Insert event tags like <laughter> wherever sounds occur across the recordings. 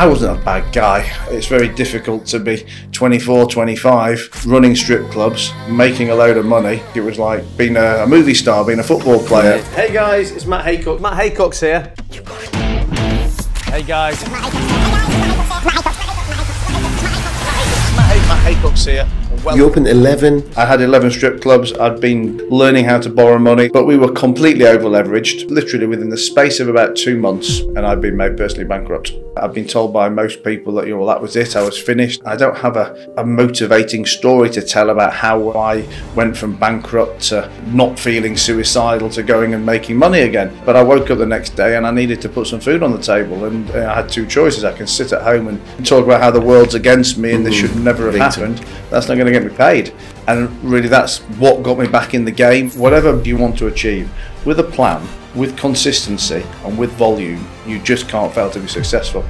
I wasn't a bad guy. It's very difficult to be 24, 25, running strip clubs, making a load of money. It was like being a, a movie star, being a football player. Hey guys, it's Matt Haycox. Matt Haycox's here. Hey guys. Matt, Haycox's here. Well, You opened 11. I had 11 strip clubs. I'd been learning how to borrow money, but we were completely over leveraged, literally within the space of about two months, and I'd been made personally bankrupt. I've been told by most people that, you know, well, that was it, I was finished. I don't have a, a motivating story to tell about how I went from bankrupt to not feeling suicidal to going and making money again. But I woke up the next day and I needed to put some food on the table, and uh, I had two choices. I can sit at home and talk about how the world's against me and this should never have happened that's not going to get me paid. And really, that's what got me back in the game. Whatever you want to achieve, with a plan, with consistency, and with volume, you just can't fail to be successful.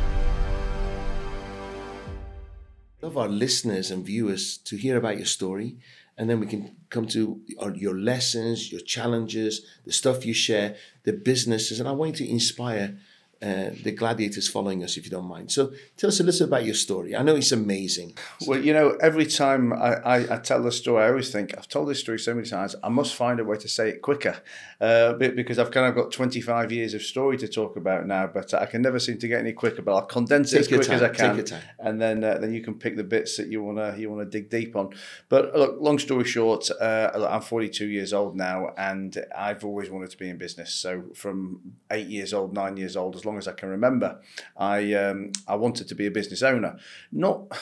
love our listeners and viewers to hear about your story and then we can come to your lessons your challenges the stuff you share the businesses and i want you to inspire uh, the gladiators following us if you don't mind so tell us a little about your story i know it's amazing Well, you know, every time I, I, I tell the story, I always think I've told this story so many times. I must find a way to say it quicker, uh, because I've kind of got 25 years of story to talk about now. But I can never seem to get any quicker. But I'll condense it as Take quick as time, I take can, and then uh, then you can pick the bits that you wanna you wanna dig deep on. But look, long story short, uh, look, I'm 42 years old now, and I've always wanted to be in business. So from eight years old, nine years old, as long as I can remember, I um, I wanted to be a business owner. Not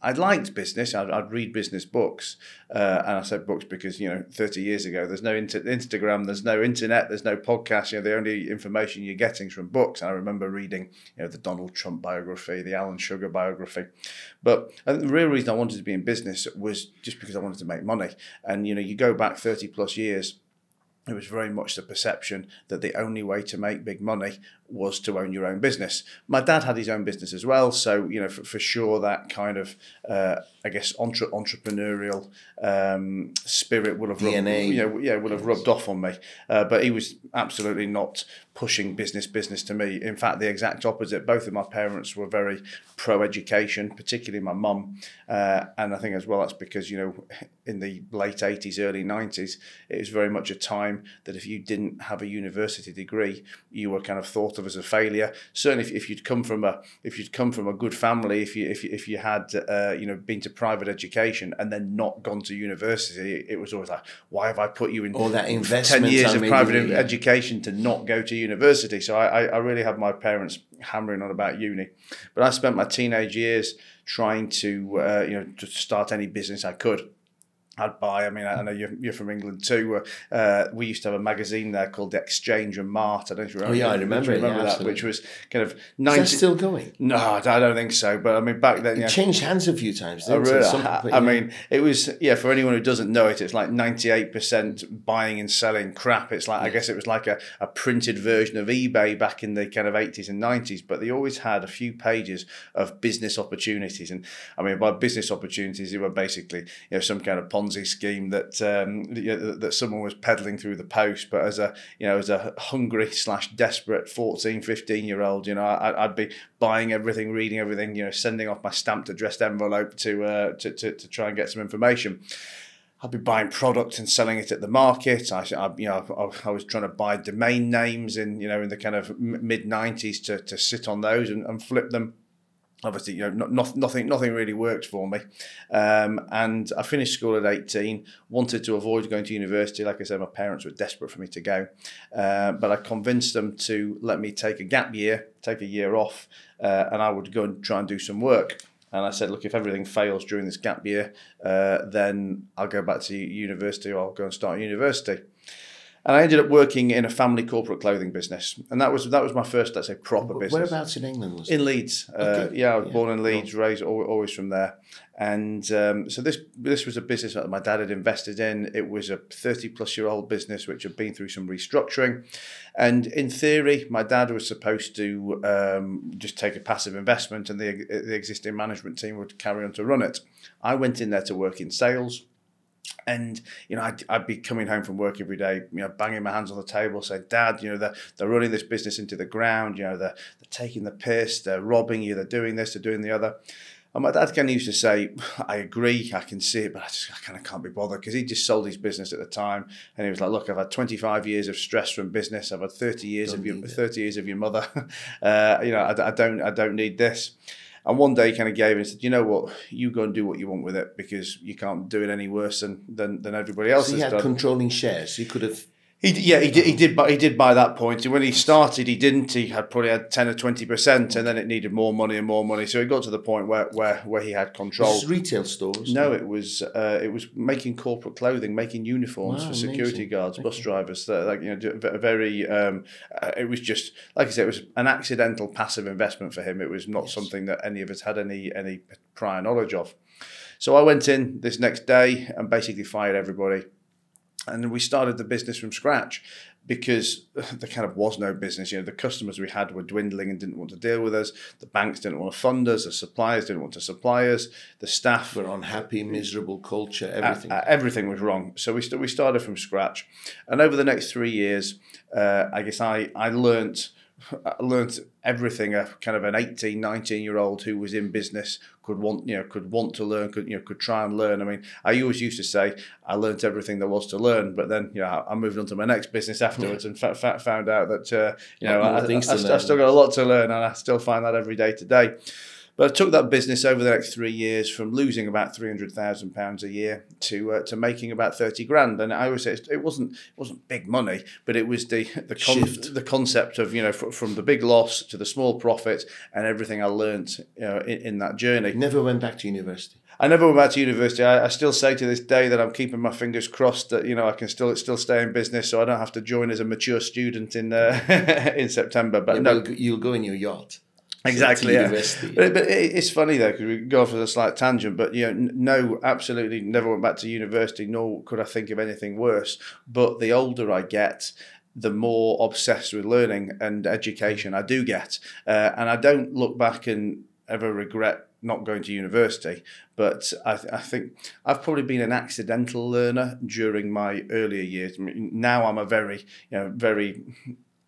I liked business. I'd, I'd read business books, uh, and I said books because you know 30 years ago there's no inter- Instagram, there's no internet, there's no podcast. You know the only information you're getting is from books. And I remember reading you know the Donald Trump biography, the Alan Sugar biography, but I think the real reason I wanted to be in business was just because I wanted to make money. And you know you go back 30 plus years it was very much the perception that the only way to make big money was to own your own business. My dad had his own business as well, so you know for, for sure that kind of uh, I guess entre- entrepreneurial um, spirit would have rubbed, you know, yeah, would have rubbed off on me. Uh, but he was absolutely not pushing business business to me. In fact, the exact opposite. Both of my parents were very pro education, particularly my mum, uh, and I think as well that's because you know in the late eighties, early nineties, it was very much a time that if you didn't have a university degree, you were kind of thought of as a failure. Certainly, if, if you'd come from a if you'd come from a good family, if you if you, if you had uh, you know been to private education and then not gone to university, it was always like, why have I put you in All that investment? ten years I of made private yeah. education to not go to university? So I, I, I really had my parents hammering on about uni, but I spent my teenage years trying to uh, you know to start any business I could. I'd buy. I mean, I know you're, you're from England too. Uh, we used to have a magazine there called The Exchange and Mart. I don't know if you remember. Oh, yeah, I you remember yeah, that, absolutely. which was kind of is that still going no, I don't think so. But I mean, back then, it yeah. changed hands a few times it? really, I, I mean, it was yeah. For anyone who doesn't know it, it's like ninety eight percent buying and selling crap. It's like I guess it was like a, a printed version of eBay back in the kind of eighties and nineties. But they always had a few pages of business opportunities, and I mean by business opportunities, they were basically you know some kind of Ponzi scheme that um, that someone was peddling through the post. But as a you know as a hungry <laughs> slash desperate 14, 15 year old, you know I, I'd be buying everything, reading everything, you know, sending off my stamped addressed envelope to uh, to, to to try and get some information. I'd be buying product and selling it at the market. I, I you know, I, I was trying to buy domain names in, you know, in the kind of mid '90s to, to sit on those and, and flip them. Obviously, you know, not, not, nothing, nothing really worked for me. Um, and I finished school at 18. Wanted to avoid going to university. Like I said, my parents were desperate for me to go, uh, but I convinced them to let me take a gap year, take a year off, uh, and I would go and try and do some work. And I said, look, if everything fails during this gap year, uh, then I'll go back to university or I'll go and start university. And I ended up working in a family corporate clothing business, and that was that was my first, let's say, proper business. whereabouts in England was it? In Leeds, uh, yeah, I was Yeah. born in Leeds, raised always from there, and um, so this this was a business that my dad had invested in. It was a thirty plus year old business which had been through some restructuring, and in theory, my dad was supposed to um, just take a passive investment, and the the existing management team would carry on to run it. I went in there to work in sales. And you know I'd, I'd be coming home from work every day you know banging my hands on the table saying dad you know they're, they're running this business into the ground you know they're, they're taking the piss they're robbing you they're doing this they're doing the other and my dad kind of used to say, I agree, I can see it, but I just I kind of can't be bothered because he just sold his business at the time. And he was like, look, I've had 25 years of stress from business. I've had 30 years don't of your 30 years of your mother. <laughs> uh, you know, I, I, don't I don't need this. And one day he kind of gave and said, you know what, you go and do what you want with it because you can't do it any worse than, than, than everybody else so he had done. controlling shares. He could have he yeah he did he did but he did by that point. When he started, he didn't. He had probably had ten or twenty percent, and then it needed more money and more money. So it got to the point where where, where he had control. This retail stores. No, it was uh, it was making corporate clothing, making uniforms wow, for security amazing. guards, bus drivers. like you know, very. Um, uh, it was just like I said, it was an accidental passive investment for him. It was not yes. something that any of us had any any prior knowledge of. So I went in this next day and basically fired everybody and we started the business from scratch because <laughs> there kind of was no business. You know, the customers we had were dwindling and didn't want to deal with us. The banks didn't want to fund us. The suppliers didn't want to supply us. The staff were unhappy, miserable culture. Everything, uh, everything was wrong. So we st- we started from scratch, and over the next three years, uh, I guess I I learnt I learned everything a kind of an 18 19 year old who was in business could want you know could want to learn could you know could try and learn. I mean i always used to say i learned everything there was to learn but then you know i moved on to my next business afterwards and fa- fa- found out that uh, you know I, I, I, I, still got a lot to learn and i still find that every day today but I took that business over the next three years from losing about three hundred thousand pounds a year to uh, to making about thirty grand. And I always say it wasn't it wasn't big money, but it was the the con- the concept of you know fr- from the big loss to the small profit and everything I learned you know, in, in that journey. Never went back to university. I never went back to university. I, I, still say to this day that I'm keeping my fingers crossed that you know I can still still stay in business, so I don't have to join as a mature student in uh, <laughs> in September. But yeah, no, you'll go in your yacht. Exactly. Yeah. But, but it's funny though because we go off on a slight tangent. But you know, no, absolutely never went back to university. Nor could I think of anything worse. But the older I get, the more obsessed with learning and education I do get, uh, and I don't look back and ever regret not going to university. But I, th- I think I've probably been an accidental learner during my earlier years. Now I'm a very, you know, very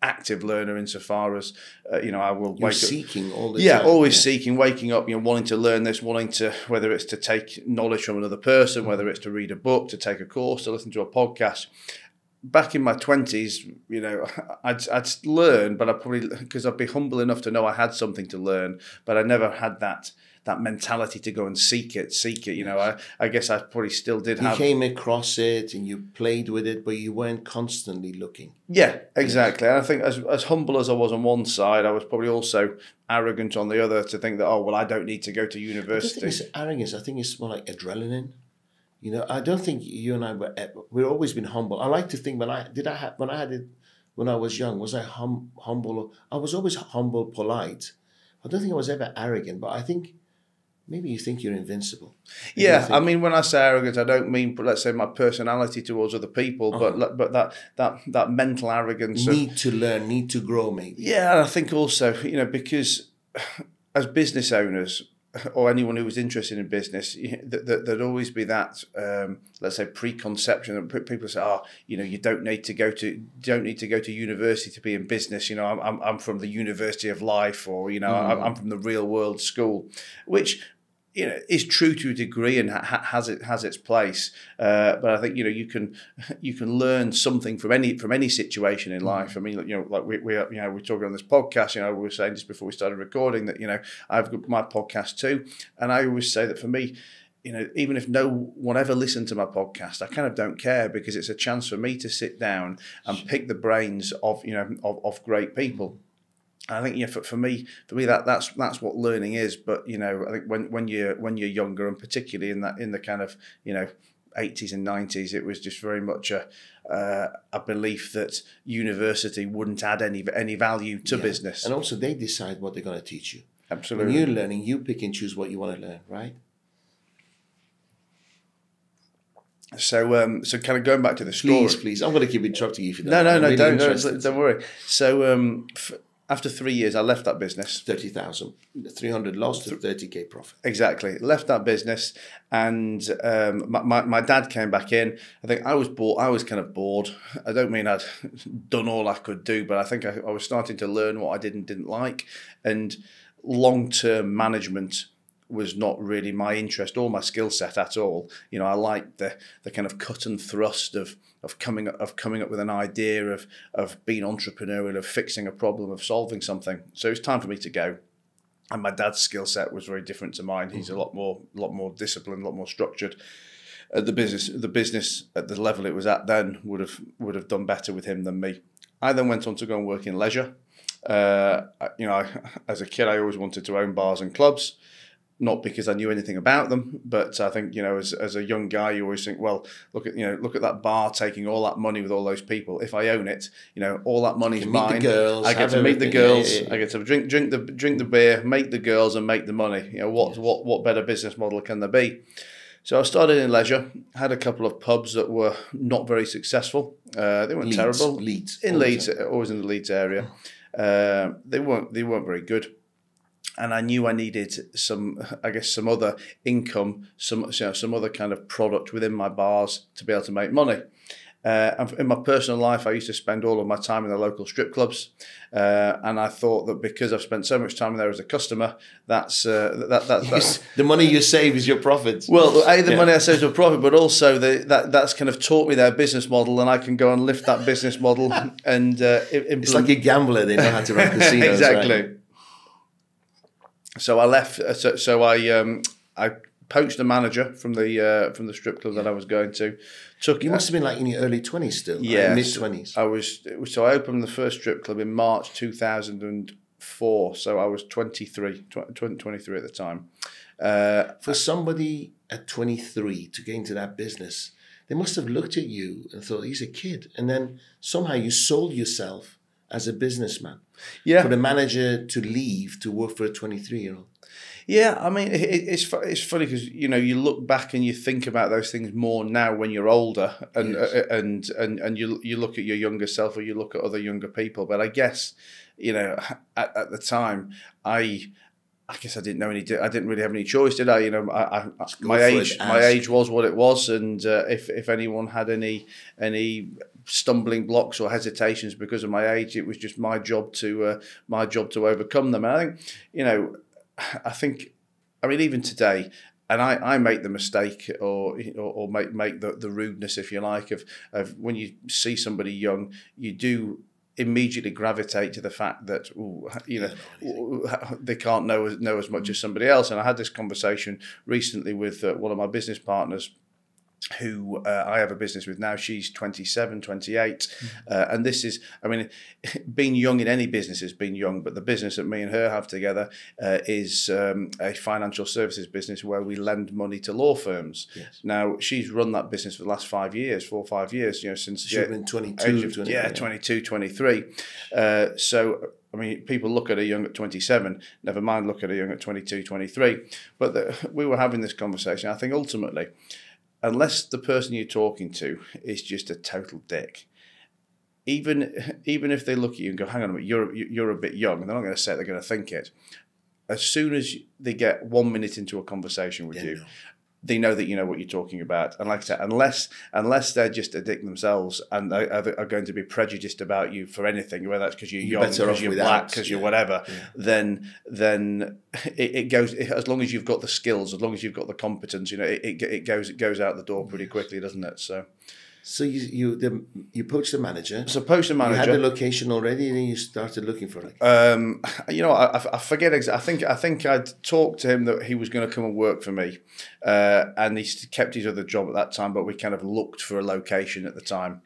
active learner insofar as uh, you know I will You're wake seeking up, all the yeah time. always yeah. seeking waking up you know wanting to learn this wanting to whether it's to take knowledge from another person whether it's to read a book to take a course to listen to a podcast back in my 20s you know <laughs> I'd, I'd learn but I probably because I'd be humble enough to know I had something to learn but I never had that that mentality to go and seek it, seek it. You know, I, I guess I probably still did you have. You came across it and you played with it, but you weren't constantly looking. Yeah, exactly. And I think as, as humble as I was on one side, I was probably also arrogant on the other to think that, oh, well, I don't need to go to university. I think it's arrogance. I think it's more like adrenaline. You know, I don't think you and I were. We've always been humble. I like to think when I did I have when I had it when I was young. Was I hum, humble? I was always humble, polite. I don't think I was ever arrogant, but I think maybe you think you're invincible. Maybe yeah, think, I mean, when I say arrogance, I don't mean let's say my personality towards other people, uh-huh. but but that that that mental arrogance. Need of, to learn, need to grow, maybe. Yeah, and I think also you know because <sighs> as business owners, <sighs> or anyone who was interested in business, that, that there'd always be that, um, let's say, preconception that people say, "Oh, you know, you don't need to go to don't need to go to university to be in business." You know, I'm I'm, I'm from the University of Life, or you know, mm. I'm, I'm from the real world school, which you know is true to a degree and ha- has it has its place. Uh, but I think you know you can <laughs> you can learn something from any from any situation in life. I mean, you know, like we, we you know we're talking on this podcast. You know, we were saying just before we started recording that you know I've got my podcast too, and I always say that for me. You know, even if no one ever listened to my podcast, I kind of don't care because it's a chance for me to sit down and pick the brains of you know of, of great people. I think yeah, for, for me, for me that that's that's what learning is. But you know, I think when when you're when you're younger, and particularly in that in the kind of you know 80s and 90s, it was just very much a uh, a belief that university wouldn't add any any value to yeah. business. And also, they decide what they're going to teach you. Absolutely. When you're learning, you pick and choose what you want to learn, right? So, um, so kind of going back to the story. Please, please, I'm going to keep interrupting you if you don't. No, no, no, really don't, don't, don't worry. So, um, f- after three years, I left that business. 30,000. 300 lost to 30k profit. Exactly. Left that business, and um, my, my, my dad came back in. I think I was bored. I was kind of bored. I don't mean I'd <laughs> done all I could do, but I think I, I was starting to learn what I did and didn't like. And long term management was not really my interest or my skill set at all. You know, I liked the the kind of cut and thrust of of coming of coming up with an idea of of being entrepreneurial, of fixing a problem, of solving something. So it's time for me to go. And my dad's skill set was very different to mine. He's a lot more lot more disciplined, a lot more structured. Uh, the business the business at the level it was at then would have would have done better with him than me. I then went on to go and work in leisure. Uh, you know, I, <laughs> as a kid, I always wanted to own bars and clubs not because I knew anything about them, but I think you know, as, as a young guy, you always think, well, look at you know, look at that bar taking all that money with all those people. If I own it, you know, all that money's mine. Girls, I get to meet the girls. Yeah, yeah. I get to drink drink the drink the beer, make the girls, and make the money. You know, what what what better business model can there be? So I started in leisure, had a couple of pubs that were not very successful. Uh, they weren't Leeds, terrible. Leeds, in Leeds, always in the Leeds area. Uh, they weren't they weren't very good and I knew I needed some, I guess, some other income, some you know, some other kind of product within my bars to be able to make money. Uh, in my personal life, I used to spend all of my time in the local strip clubs, uh, and I thought that because I've spent so much time there as a customer, that's uh, that, that that's the money you save is your profit. Well, a the yeah. money I save is a profit, but also the, that that's kind of taught me their business model, and I can go and lift that business model <laughs> and uh, implement. It's like a gambler; they know how to run <laughs> casinos. exactly. Right? So I left. Uh, so, so I um, I poached a manager from the uh, from the strip club that I was going to. Took you must have been like in your early twenties still. Yeah, like mid twenties. I was. So I opened the first strip club in March two thousand and four. So I was 23, 20, 23 at the time. Uh, For somebody at twenty three to get into that business, they must have looked at you and thought he's a kid, and then somehow you sold yourself as a businessman. Yeah. For the manager to leave to work for a 23 year old. Yeah, I mean, it, it's it's funny because you know you look back and you think about those things more now when you're older, and yes. uh, and and and you you look at your younger self or you look at other younger people. But I guess you know at, at the time I I guess I didn't know any. I didn't really have any choice, did I? You know, I, I my age, my age was what it was, and uh, if if anyone had any any stumbling blocks or hesitations because of my age. It was just my job to uh, my job to overcome them. And I think, you know, I think, I mean, even today, and I, I make the mistake or or, or make make the, the rudeness, if you like, of, of when you see somebody young, you do immediately gravitate to the fact that ooh, you know they can't know know as much as somebody else. And I had this conversation recently with uh, one of my business partners who uh, I have a business with now. She's 27, 28. Mm-hmm. Uh, and this is, I mean, <laughs> being young in any business is being young, but the business that me and her have together uh, is um, a financial services business where we lend money to law firms. Yes. Now, she's run that business for the last five years, four or five years, you know, since. She's been 22, of, 20, yeah, 22, 23. Uh, so, I mean, people look at a young at 27, never mind look at a young at 22, 23. But the, <laughs> we were having this conversation. I think ultimately, unless the person you're talking to is just a total dick, even even if they look at you and go, "Hang on a minute, you're you're a bit young," and they're not going to say it, they're going to think it. As soon as they get one minute into a conversation with yeah, you, no they know that you know what you're talking about. And like I said, unless unless they're just a dick themselves and are, are going to be prejudiced about you for anything, whether that's because you're, you're young, because you're black, because yeah. you're whatever, yeah. then then it, it goes. as long as you've got the skills, as long as you've got the competence, you know, it, it, it goes it goes out the door pretty quickly, doesn't it? So. So you you the, you poached the manager. So poached the manager. You had the location already, and then you started looking for it. Um, you know, I, I forget exactly. I think I think I'd talked to him that he was going to come and work for me, uh, and he kept his other job at that time. But we kind of looked for a location at the time.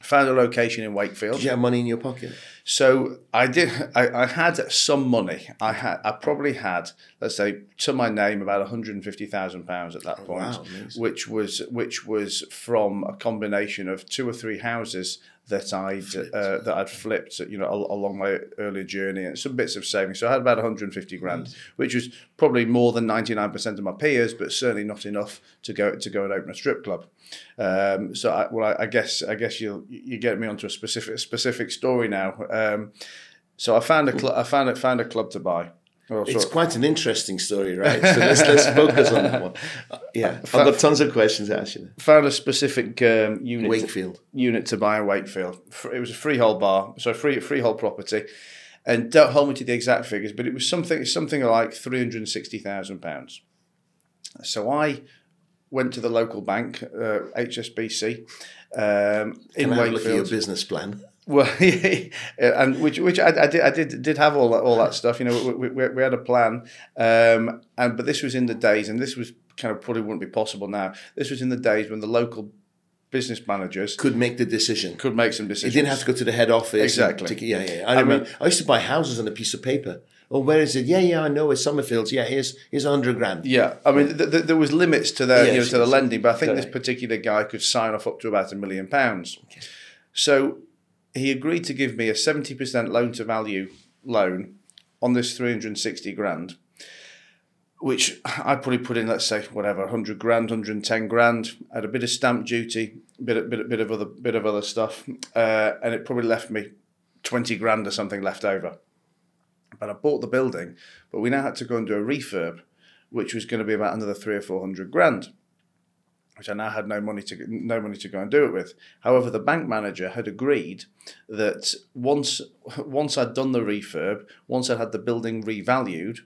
Found a location in Wakefield. Did you have money in your pocket? So I did. I, I had some money. I had. I probably had, let's say, to my name, about one hundred and fifty thousand pounds at that oh, point, wow, which was which was from a combination of two or three houses that I'd uh, that I'd flipped, you know, along my earlier journey, and some bits of savings. So I had about 150 grand, mm. which was probably more than 99% of my peers, but certainly not enough to go to go and open a strip club. Um, so, I, well, I, I, guess I guess you you get me onto a specific specific story now. Um, So I found a cl- I found it found a club to buy. Well, It's quite an interesting story, right? So let's let's focus on that one. <laughs> Yeah, I've got tons of questions actually. found a specific um, unit Wakefield. unit to buy in Wakefield. It was a freehold bar, so free freehold property, and don't hold me to the exact figures, but it was something something like three hundred and sixty thousand pounds. So I went to the local bank, uh, HSBC, um, in Can I have look at your business plan? Well, <laughs> and which which I, I did I did did have all that, all that stuff. You know, we, we, we had a plan, um, and but this was in the days, and this was kind of probably wouldn't be possible now. This was in the days when the local business managers Could make the decision. could make some You decisions. didn't have to go to the head office. Exactly. take- yeah, yeah. I, I mean- I used to buy houses on a piece of paper. Oh, where is it? Yeah, yeah, I know. It's Summerfields. Yeah, here's here's hundred grand. Yeah, I mean, th- th- there was limits to their, you know, Yes, to the lending, but I think this particular guy could sign off up to about a million pounds. So he agreed to give me a seventy percent loan to value loan on this three hundred and sixty grand, which I probably put in, let's say, whatever, hundred grand, hundred and ten grand, had a bit of stamp duty, bit bit bit of other bit of other stuff, uh, and it probably left me twenty grand or something left over. But I bought the building, but we now had to go and do a refurb, which was going to be about another three or four hundred grand, which I now had no money to no money to go and do it with. However, the bank manager had agreed that once once I'd done the refurb, once I'd had the building revalued,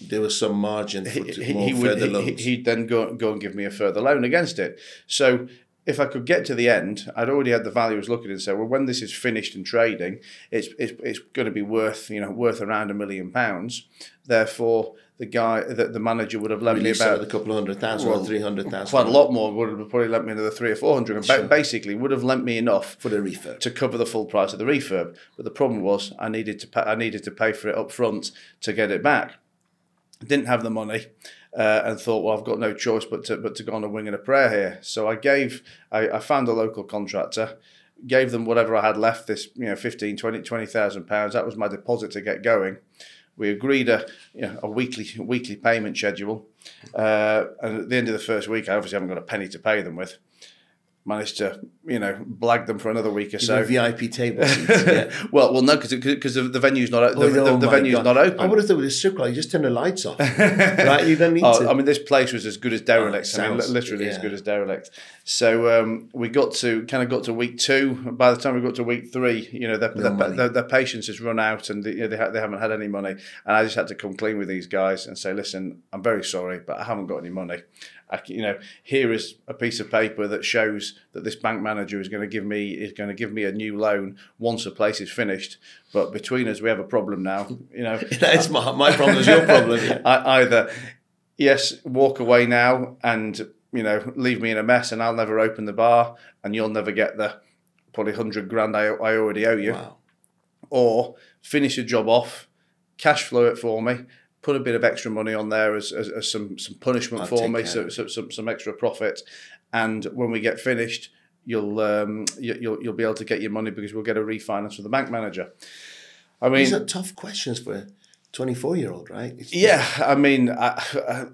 There was some margin for he, he, more he would, further he, loans. he'd then go go and give me a further loan against it. So if I could get to the end, I'd already had the valuers looking and say, well, when this is finished and trading, it's it's, it's going to be worth you know worth around a million pounds. Therefore, the guy that the manager would have lent me about a couple of hundred thousand or three hundred thousand. quite a lot more. Would have probably lent me another three or four hundred. And ba- Sure. basically, would have lent me enough for the refurb. to cover the full price of the refurb. But the problem was, I needed to pay, I needed to pay for it up front to get it back. Didn't have the money, uh, and thought, well, I've got no choice but to but to go on a wing and a prayer here. So I gave, I, I found a local contractor, gave them whatever I had left. This you know 15, 20, 20,000 pounds. That was my deposit to get going. We agreed a you know, a weekly weekly payment schedule, uh, and at the end of the first week, I obviously haven't got a penny to pay them with. Managed to you know blag them for another week or So. VIP table seats. Yeah. <laughs> well, well, no, because the, the venue's not the, Oh, the, oh the venue's God. not open. I would have thought with a circle, you just turn the lights off. <laughs> right? You don't need Oh, to. I mean, this place was as good as derelict. I mean, literally as good as derelict. So um, we got to kind of got to week two. By the time we got to week three, you know, their, their, money. their, their patience has run out, and you know, they ha- they haven't had any money. And I just had to come clean with these guys and say, listen, I'm very sorry, but I haven't got any money. I, you know, here is a piece of paper that shows that this bank manager is going to give me is going to give me a new loan once the place is finished. But between us, we have a problem now. You know, <laughs> That's my, my problem is your problem. <laughs> I, either yes, walk away now and you know leave me in a mess, and I'll never open the bar, and you'll never get the probably hundred grand I, I already owe you, Wow. or finish your job off, cash flow it for me. Put a bit of extra money on there as, as, as some some punishment I'll for me, so, so, some some extra profit, and when we get finished, you'll um you, you'll you'll be able to get your money because we'll get a refinance from the bank manager. I mean, These are tough questions for 24 year old, right? It's- Yeah, I mean, I,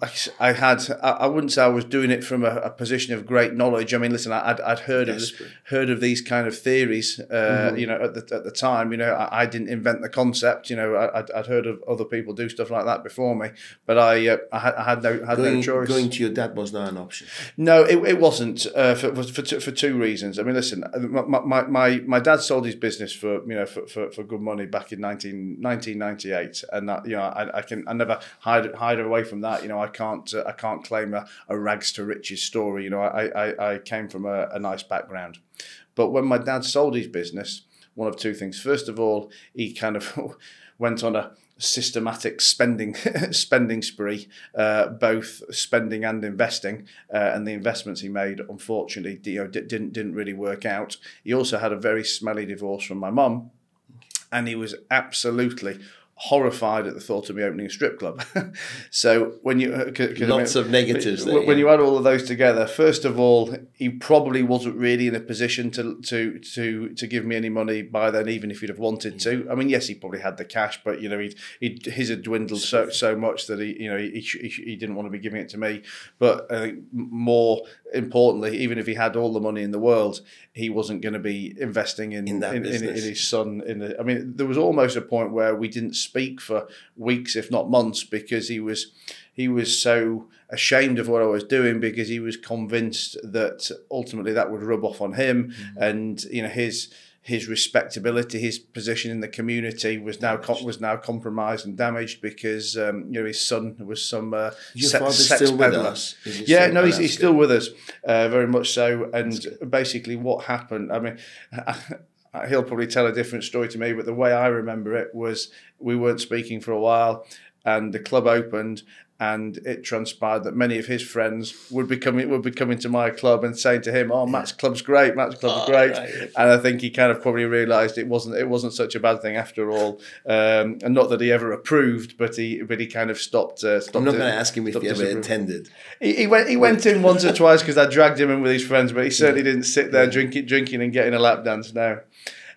I, I had, I I wouldn't say I was doing it from a, a position of great knowledge. I mean, listen, I'd, I'd heard of heard of these kind of theories, uh, you know, at the at the time. You know, I, I didn't invent the concept. You know, I, I'd, I'd heard of other people do stuff like that before me, but I, uh, I, had, I had no had no choice. going to your dad was not an option. No, it, it wasn't uh, for, for, for, two, for two reasons. I mean, listen, my, my, my, my dad sold his business for you know for, for, for good money back in 19, 1998, and that you know I, I can I never hide hide away from that. You know, I can't uh, I can't claim a, a rags to riches story. You know, I I, I came from a, a nice background, but when my dad sold his business, one of two things. First of all, he kind of <laughs> went on a systematic spending <laughs> spending spree, uh, both spending and investing, uh, and the investments he made, unfortunately, you know, di- didn't didn't really work out. He also had a very smelly divorce from my mum, and he was absolutely horrified at the thought of me opening a strip club. <laughs> so when you uh, lots I mean, of negatives there, when yeah. you add all of those together, first of all, he probably wasn't really in a position to to to to give me any money by then, even if he'd have wanted to. I mean, yes, he probably had the cash, but you know, he he his had dwindled so so much that he you know he, he, he didn't want to be giving it to me. But I think more importantly, even if he had all the money in the world, he wasn't going to be investing in in, in, in, in his son. In the, I mean, there was almost a point where we didn't speak for weeks, if not months, because he was he was so ashamed of what I was doing because he was convinced that ultimately that would rub off on him, mm-hmm. and you know his his respectability, his position in the community was now was now compromised and damaged because um, you know his son was some uh, sex still peddler. with us? Yeah, no, he's, he's still with us, uh, very much so. And basically, what happened? I mean. <laughs> Uh, he'll probably tell a different story to me, but the way I remember it was we weren't speaking for a while, and the club opened, and it transpired that many of his friends would be coming would be coming to my club and saying to him, "Oh, Matt's club's great, Matt's club's oh, great," right. and I think he kind of probably realised it wasn't it wasn't such a bad thing after all, um, and not that he ever approved, but he but he kind of stopped. Uh, stopped I'm not going to ask him if he ever attended. He, he, went he went in once or twice because I dragged him in with his friends, but he certainly yeah. didn't sit there yeah. drinking drinking and getting a lap dance now.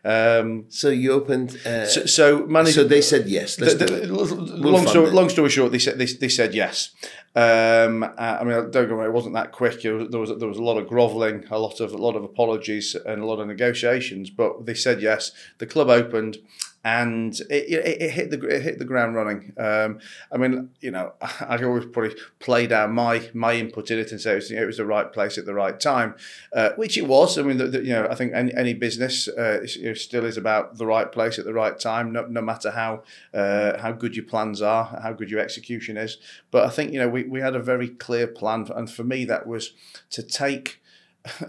Um, so you opened. Uh, so, so, managed, so they said yes. The, the, long story, long story short, they said they, they said yes. Um, I mean, don't get me wrong, it wasn't that quick. Was, there was there was a lot of grovelling, a lot of a lot of apologies, and a lot of negotiations. But they said yes. The club opened and it, it, it, hit the it hit the ground running. Um, I mean, you know, <laughs> I always probably play down my my input in it and say it was, you know, it was the right place at the right time, uh, which it was. I mean, the, the, you know, I think any, any business uh, still is about the right place at the right time, no, no matter how uh, how good your plans are, how good your execution is. But I think you know we, we had a very clear plan, and for me that was to take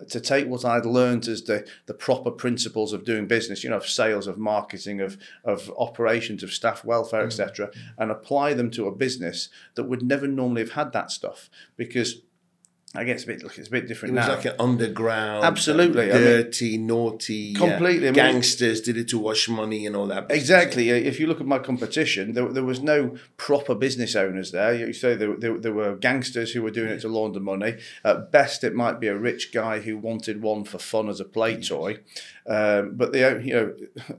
to take what I'd learned as the, the proper principles of doing business, you know, of sales, of marketing, of, of operations, of staff welfare, mm. etc., and apply them to a business that would never normally have had that stuff because I guess it's a bit, look, it's a bit different it was now. like an underground, absolutely dirty, I mean, naughty, completely yeah, gangsters did it to wash money and all that. Business. Exactly. Uh, if you look at my competition, there, there was no proper business owners there. You say there, there, there were gangsters who were doing it to launder money. At best, it might be a rich guy who wanted one for fun as a play toy. Um, but the you know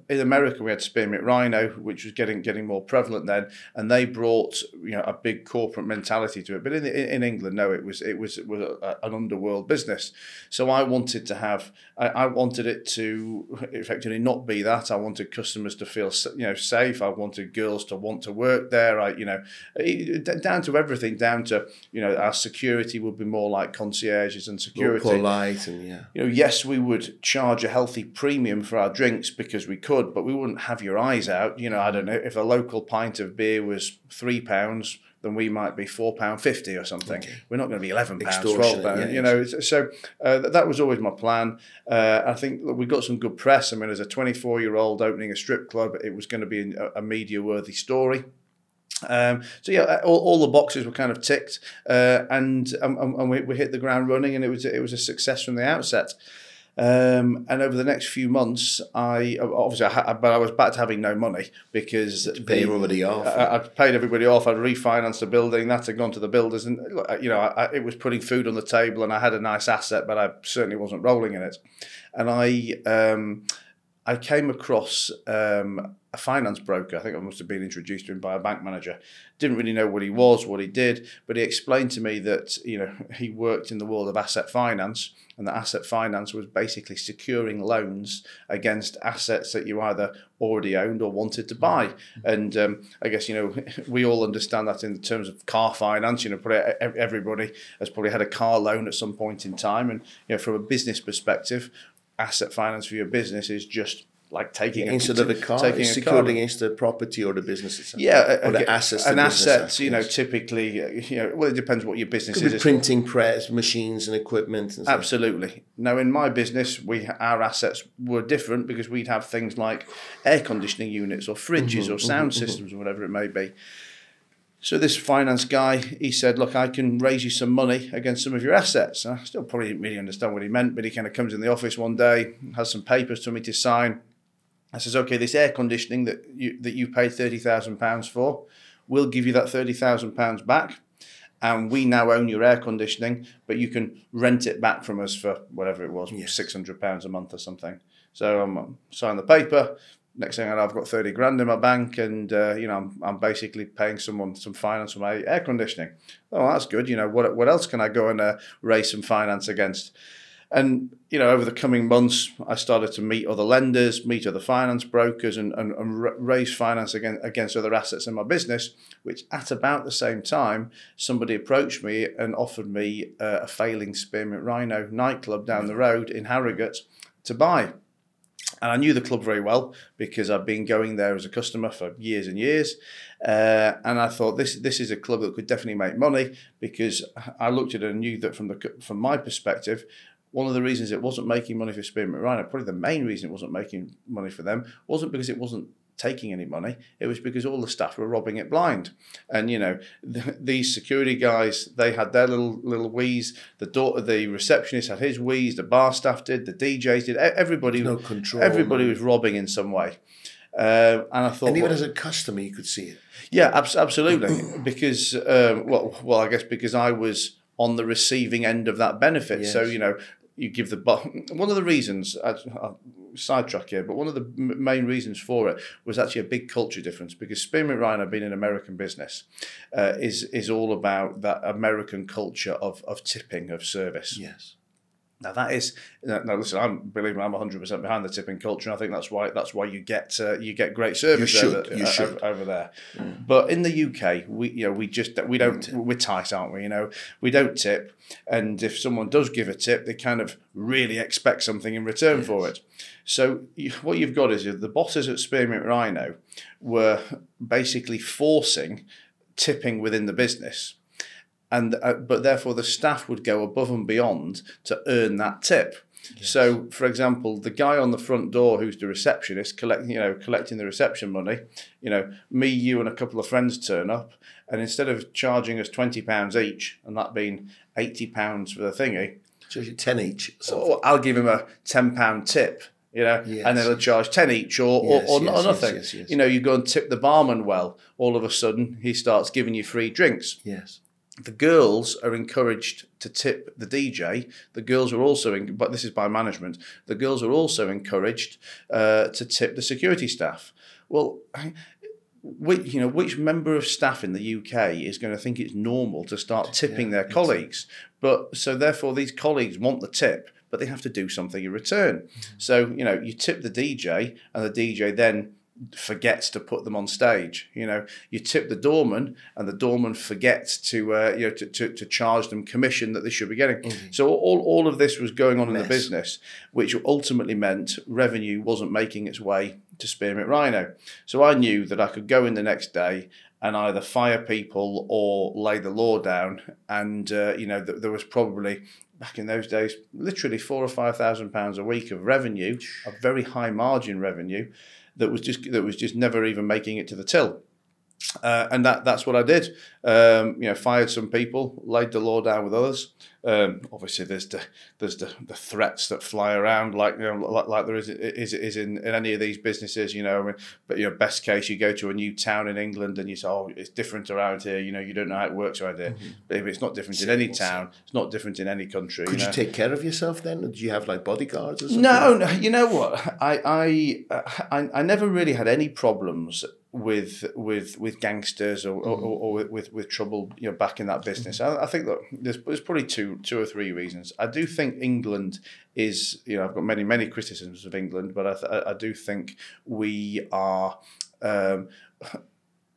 in America we had Spearmint Rhino, which was getting getting more prevalent then, and they brought you know a big corporate mentality to it. But in in England, no, it was it was it was a, an underworld business. So I wanted to have I, I wanted it to effectively not be that. I wanted customers to feel you know safe. I wanted girls to want to work there. I you know down to everything, down to you know our security would be more like concierges and security. More polite and yeah. You know, yes, we would charge a healthy premium for our drinks because we could, but we wouldn't have your eyes out. You know, I don't know if a local pint of beer was three pounds, then we might be four pound fifty or something. Okay. We're not going to be eleven pounds, twelve pounds. Yeah, you know, so uh, that was always my plan. Uh, I think we got some good press. I mean, as a twenty four year old opening a strip club, it was going to be a, a media worthy story. Um, so yeah, all, all, the boxes were kind of ticked, uh, and um, and we, we, hit the ground running, and it was it was a success from the outset. Um, and over the next few months, I obviously, I, but I was back to having no money because to pay everybody off. I, would paid everybody off. I'd refinanced the building. That had gone to the builders, and you know, I, it was putting food on the table, and I had a nice asset, but I certainly wasn't rolling in it. And I, um, I came across um, a finance broker. I think I must have been introduced to him by a bank manager. Didn't really know what he was, what he did, but he explained to me that you know he worked in the world of asset finance, and that asset finance was basically securing loans against assets that you either already owned or wanted to buy. And um, I guess you know <laughs> we all understand that in terms of car finance. You know, probably everybody has probably had a car loan at some point in time, and you know from a business perspective, asset finance for your business is just like taking yeah, instead a, of a car, taking a secured against the property or the business itself. Yeah, or the assets. An asset, you know, typically, uh, you know, well, it depends what your business Could is. Printing press machines and equipment. And Absolutely. Now, in my business, we our assets were different because we'd have things like air conditioning units or fridges mm-hmm, or sound mm-hmm, systems mm-hmm. or whatever it may be. So this finance guy, he said, "Look, I can raise you some money against some of your assets." I still probably didn't really understand what he meant, but he kind of comes in the office one day, has some papers for me to sign I says, okay, this air conditioning that you that you paid thirty thousand pounds for, we'll give you that thirty thousand pounds back, and we now own your air conditioning, but you can rent it back from us for whatever it was, six hundred pounds a month or something. So I'm um, sign the paper. Next thing I know, I've got thirty grand in my bank, and uh, you know I'm, I'm basically paying someone some finance for my air conditioning. Oh, that's good. You know what? What else can I go and uh, raise some finance against? And you know, over the coming months, I started to meet other lenders, meet other finance brokers, and, and, and raise finance against, against other assets in my business. Which, at about the same time, somebody approached me and offered me uh, a failing Spearmint Rhino nightclub down the road in Harrogate to buy. And I knew the club very well because I've been going there as a customer for years and years. Uh, and I thought this this is a club that could definitely make money because I looked at it and knew that from the from my perspective, one of the reasons it wasn't making money for Spearmint Rhino, probably the main reason it wasn't making money for them, wasn't because it wasn't taking any money. It was because all the staff were robbing it blind. And you know, <laughs> th- these security guys, they had their little little wheeze. The daughter, the receptionist had his wheeze. The bar staff did. The DJs did. Everybody, no control. Everybody was robbing in some way. Uh, and I thought, and even well, as a customer, you could see it. Yeah, ab- absolutely. <clears throat> because um, well, well, I guess because I was on the receiving end of that benefit. Yes. So you know, you give the one of the reasons I, I sidetrack here, but one of the main reasons for it was actually a big culture difference because Spearmint Rhino, being an American business, uh, is is all about that American culture of of tipping of service. Yes. Now that is now listen. I'm believe me, I'm 100 percent behind the tipping culture. And I think that's why that's why you get uh, you get great service You should, over, you uh, should. over, over there. But in the UK, we you know we just we don't we're tight, aren't we? You know we don't tip, and if someone does give a tip, they kind of really expect something in return for it. So you, what you've got is the bosses at Spearmint Rhino were basically forcing tipping within the business and uh, but therefore the staff would go above and beyond to earn that tip. So, for example, the guy on the front door who's the receptionist, collect, you know, collecting the reception money, you know, me, you, and a couple of friends turn up, and instead of charging us twenty pounds each, and that being eighty pounds for the thingy, So ten each. So oh, I'll give him a ten pound tip. You know, Yes. and then they'll charge ten each or, Yes, or, or, yes, yes, nothing. yes, yes. You know, you go and tip the barman well. All of a sudden, he starts giving you free drinks yes. The girls are encouraged to tip the DJ. The girls are also, in, but this is by management. The girls are also encouraged uh, to tip the security staff. Well, which, you know, which member of staff in the UK is going to think it's normal to start tipping their colleagues? But so therefore, these colleagues want the tip, but they have to do something in return. So you know, you tip the DJ, and the DJ then forgets to put them on stage. You know, you tip the doorman, and the doorman forgets to uh, you know to, to, to charge them commission that they should be getting. So all, all of this was going on in the business, which ultimately meant revenue wasn't making its way to Spearmint Rhino. So I knew that I could go in the next day and either fire people or lay the law down. And uh, you know, th- there was probably back in those days, literally four or five thousand pounds a week of revenue, a very high margin revenue, that was just that was just never even making it to the till. Uh, and that that's what I did. Um, you know, fired some people, laid the law down with others. Um, obviously, there's the there's the, the threats that fly around, like you know, like, like there is is is in, in any of these businesses. You know, I mean, but you know, best case, you go to a new town in England and you say, "Oh, it's different around here." You know, you don't know how it works around here. But if it's not different in any town, it's not different in any country. Could you you, take care of yourself then? Do you have like bodyguards or something? No, no. You know what? I I uh, I, I never really had any problems with with with gangsters or, or, or with, with with trouble. You know, back in that business. I, I think that there's there's probably two two or three reasons. I do think England is. You know, I've got many many criticisms of England, but I th- I do think we are. Um,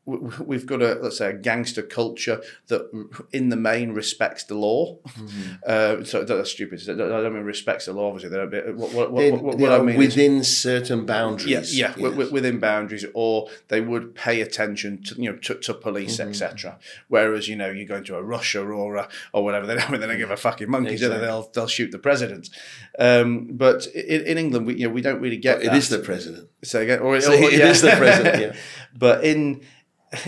We've got a let's say a gangster culture that, in the main, respects the law. Uh, so that's stupid. I don't mean respects the law. Obviously, they're a bit. What, what, They, what, they what I mean is- within certain boundaries. yeah, wi- Yes. wi- within boundaries, or they would pay attention to you know to, to police, etc. Whereas you know you go into a Russia or a, or whatever, they don't they don't give a fucking monkeys. do they? Exactly. They'll they'll shoot the president. Um, but in, in England, we you know we don't really get It is the president. So again, or, So or- it is the president, yeah. <laughs> but in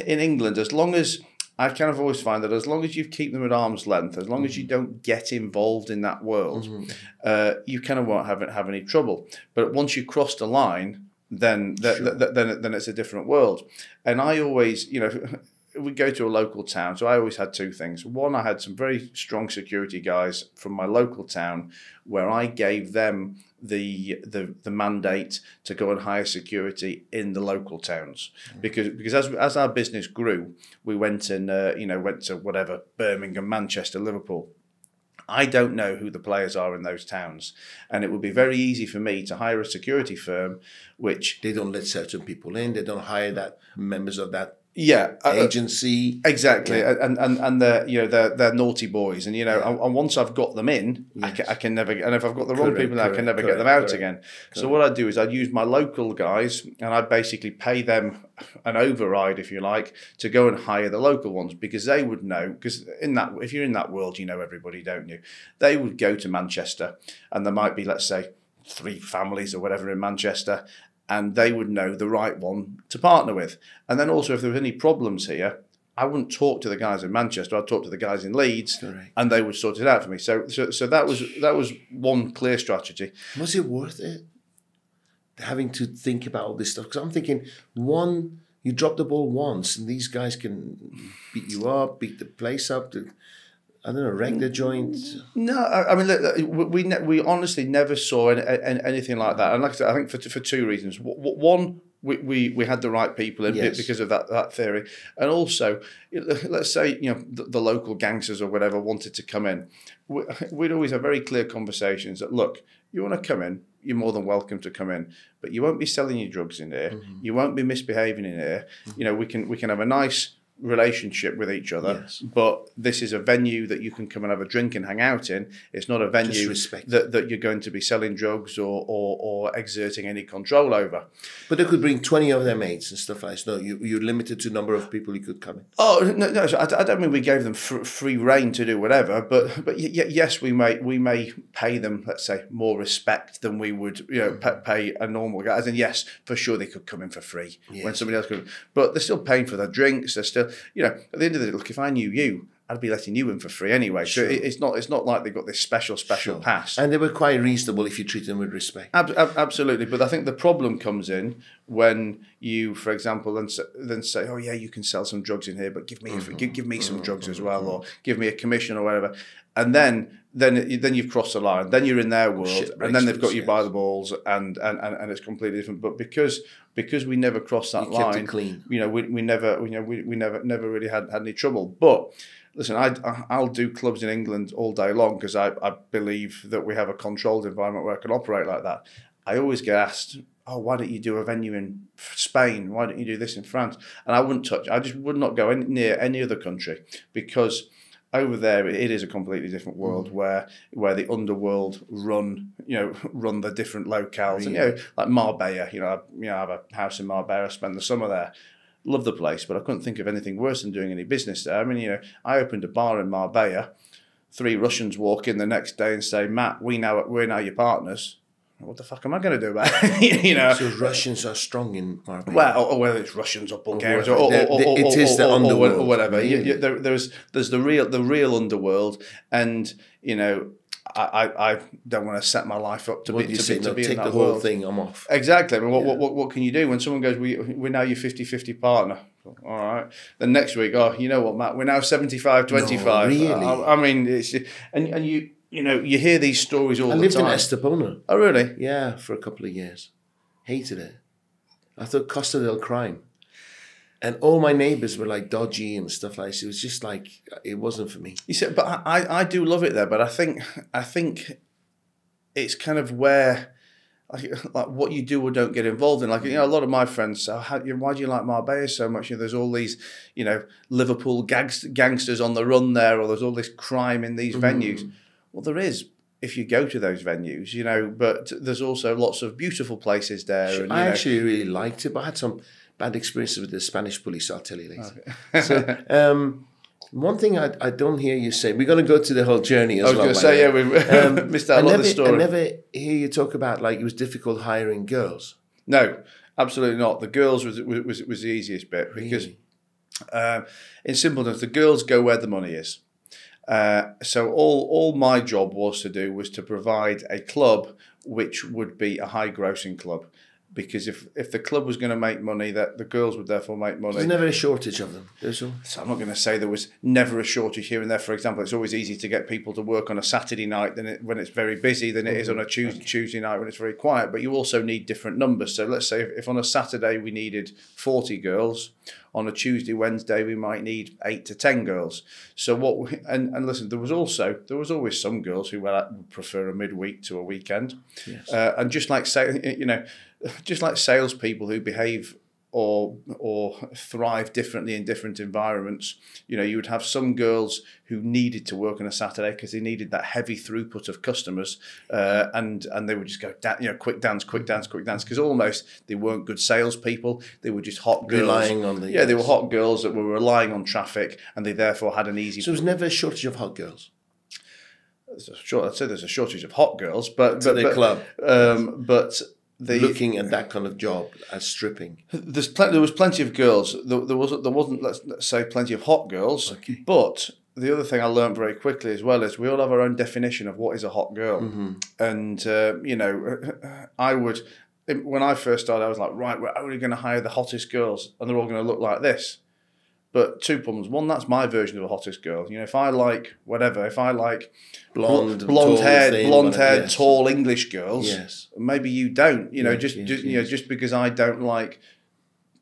in England, as long as I kind of always find that as long as you keep them at arm's length, as long as you Mm-hmm. don't get involved in that world, uh, you kind of won't have have any trouble. But once you cross the line, then th- th- th- then then it's a different world. And I always, you know. <laughs> We go to a local town, so I always had two things. One, I had some very strong security guys from my local town, where I gave them the the the mandate to go and hire security in the local towns because because as as our business grew, we went and uh, you know went to whatever Birmingham, Manchester, Liverpool. I don't know who the players are in those towns, and it would be very easy for me to hire a security firm, which They don't let certain people in. They don't hire that members of that yeah, uh, agency. Exactly, and and and they're you know they're they're naughty boys, and you know, and, and once I've got them in, I, can, I can never, and if I've got the wrong Correct, people, in, I can correct, never get them out correct, again. So what I do is I'd use my local guys, and I'd basically pay them an override, if you like, to go and hire the local ones because they would know. Because in that, if you're in that world, you know everybody, don't you? They would go to Manchester, and there might be, let's say, three families or whatever in Manchester, and they would know the right one to partner with. And then also, if there was any problems here, I wouldn't talk to the guys in Manchester. I'd talk to the guys in Leeds, Correct. and they would sort it out for me. So, so, so that was that was one clear strategy. Was it worth it? Having to think about all this stuff because I'm thinking one, you drop the ball once, and these guys can beat you up, beat the place up. To, I don't know, wreck the joint. No, I, I mean, look, we we, ne- we honestly never saw any, any, anything like that. And like I said, I think for for two reasons. W- w- One, we, we, we had the right people in Yes. because of that, that theory, and also, <laughs> let's say you know the, the local gangsters or whatever wanted to come in, we, <laughs> we'd always have very clear conversations that look, you want to come in, you're more than welcome to come in, but you won't be selling your drugs in here, Mm-hmm. you won't be misbehaving in here. You know, we can we can have a nice relationship with each other Yes. but this is a venue that you can come and have a drink and hang out in it's not a venue that, that you're going to be selling drugs or, or, or exerting any control over But they could bring 20 of their mates and stuff like this. No, you, you're limited to number of people you could come in. Oh no, no! so I, I don't mean we gave them fr- free reign to do whatever, but but y- y- yes, we may we may pay them, let's say, more respect than we would, you know, pa- pay a normal guy. As in, yes, for sure they could come in for free when somebody else could, but they're still paying for their drinks. They're still, you know, at the end of the day, look, if I knew you, I'd be letting you in for free anyway. So Sure. it, it's not it's not like they've got this special special Sure. pass. And they were quite reasonable if you treat them with respect. Ab- ab- absolutely, but I think the problem comes in when you, for example, then say, then say, "Oh yeah, you can sell some drugs in here, but give me a, mm-hmm. give, give me some drugs as mm-hmm. well, or give me a commission or whatever," and then then then you've crossed the line. Then you're in their world, Shit and then they've got you yes. by the balls, and and, and, and it's completely different. But because because we never crossed that You line, clean. you know, we, we never you know we, we never never really had, had any trouble. But listen, I I'll do clubs in England all day long because I, I believe that we have a controlled environment where I can operate like that. I always get asked, "Oh, why don't you do a venue in Spain? Why don't you do this in France?" And I wouldn't touch. I just would not go near any other country because over there it is a completely different mm. world where where the underworld run you know <laughs> run the different locales. And you know like Marbella you know I, you know I have a house in Marbella I spend the summer there. Love the place but I couldn't think of anything worse than doing any business there. I mean you know I opened a bar in Marbella three Russians walk in the next day and say Matt we now we're now your partners what the fuck am I going to do about <laughs> it you know So Russians are strong in well, or, or whether it's Russians or Bulgarians, or, whatever. or, or, or, it is the or- or- underworld, or whatever. Really. you- there, there's there's the real the real underworld, and you know, I, I, I don't want to set my life up to what be you to, say? be, to No, be in take that the whole world. thing. I'm off. Exactly. I mean, what, what, what, what can you do when someone goes, we, we're now your 50 50 partner? All right. Then next week, oh, you know what, Matt, we're now 75 25. really? I, I mean, it's, and, and you, you know, you hear these stories all I the time. I lived in. Estepona. oh, really? Yeah, for a couple of years. Hated it. I thought Costa del Crime. And all my neighbors were like dodgy and stuff like this. It was just like, it wasn't for me. You said, but I, I, do love it there. But I think I think it's kind of where like, like what you do or don't get involved in. Like you know, a lot of my friends say, oh, How, you know, "Why do you like Marbella so much?" You know, there's all these you know Liverpool gangs- gangsters on the run there, or there's all this crime in these mm. venues. Well, there is if you go to those venues, you know. But there's also lots of beautiful places there. And, you I know, actually really liked it, but I had some bad experiences with the Spanish police. I'll tell you later. so, um, one thing I, I don't hear you say, we're going to go to the whole journey as I was well. going to say, yeah, we <laughs> Um, missed out I a lot never, of the story. I never hear you talk about like it was difficult hiring girls. No, absolutely not. The girls was was was the easiest bit because, Really? um, in simple terms, the girls go where the money is. Uh, so all all my job was to do was to provide a club which would be a high grossing club. Because if if the club was going to make money, that the girls would therefore make money. There's never a shortage of them. So I'm not going to say there was never a shortage here and there. For example, it's always easy to get people to work on a Saturday night than it, when it's very busy than it is on a Tuesday, Tuesday night when it's very quiet. But you also need different numbers. So let's say if, if on a Saturday we needed 40 girls, on a Tuesday, Wednesday we might need eight to 10 girls. So what? We, and and listen, there was also there was always some girls who would prefer a midweek to a weekend, Yes. uh, and just like say you know, just like salespeople who behave or or thrive differently in different environments. You know, you would have some girls who needed to work on a Saturday because they needed that heavy throughput of customers, uh, and and they would just go, da- you know, quick dance, quick dance, quick dance, because almost they weren't good salespeople. They were just hot girls, Relying on the- yeah, they were hot girls that were relying on traffic, and they therefore had an easy. So there's never a shortage of hot girls. short, I'd say there's a shortage of hot girls, but To but, the but, club. um, but the Looking at that kind of job as stripping. There's pl- there was plenty of girls. There, there wasn't there wasn't let's, let's say plenty of hot girls. Okay. But the other thing I learned very quickly as well is we all have our own definition of what is a hot girl, Mm-hmm. and uh, you know, <laughs> I would when I first started, I was like, right, we're only going to hire the hottest girls, and they're all going to look like this. But two problems. One, that's my version of a hottest girl. You know, if I like whatever, if I like Blonde, blonde haired, blonde whatever, haired, yes. tall English girls, Yes. maybe you don't. You know, Yes, just, yes, just you know, just because I don't like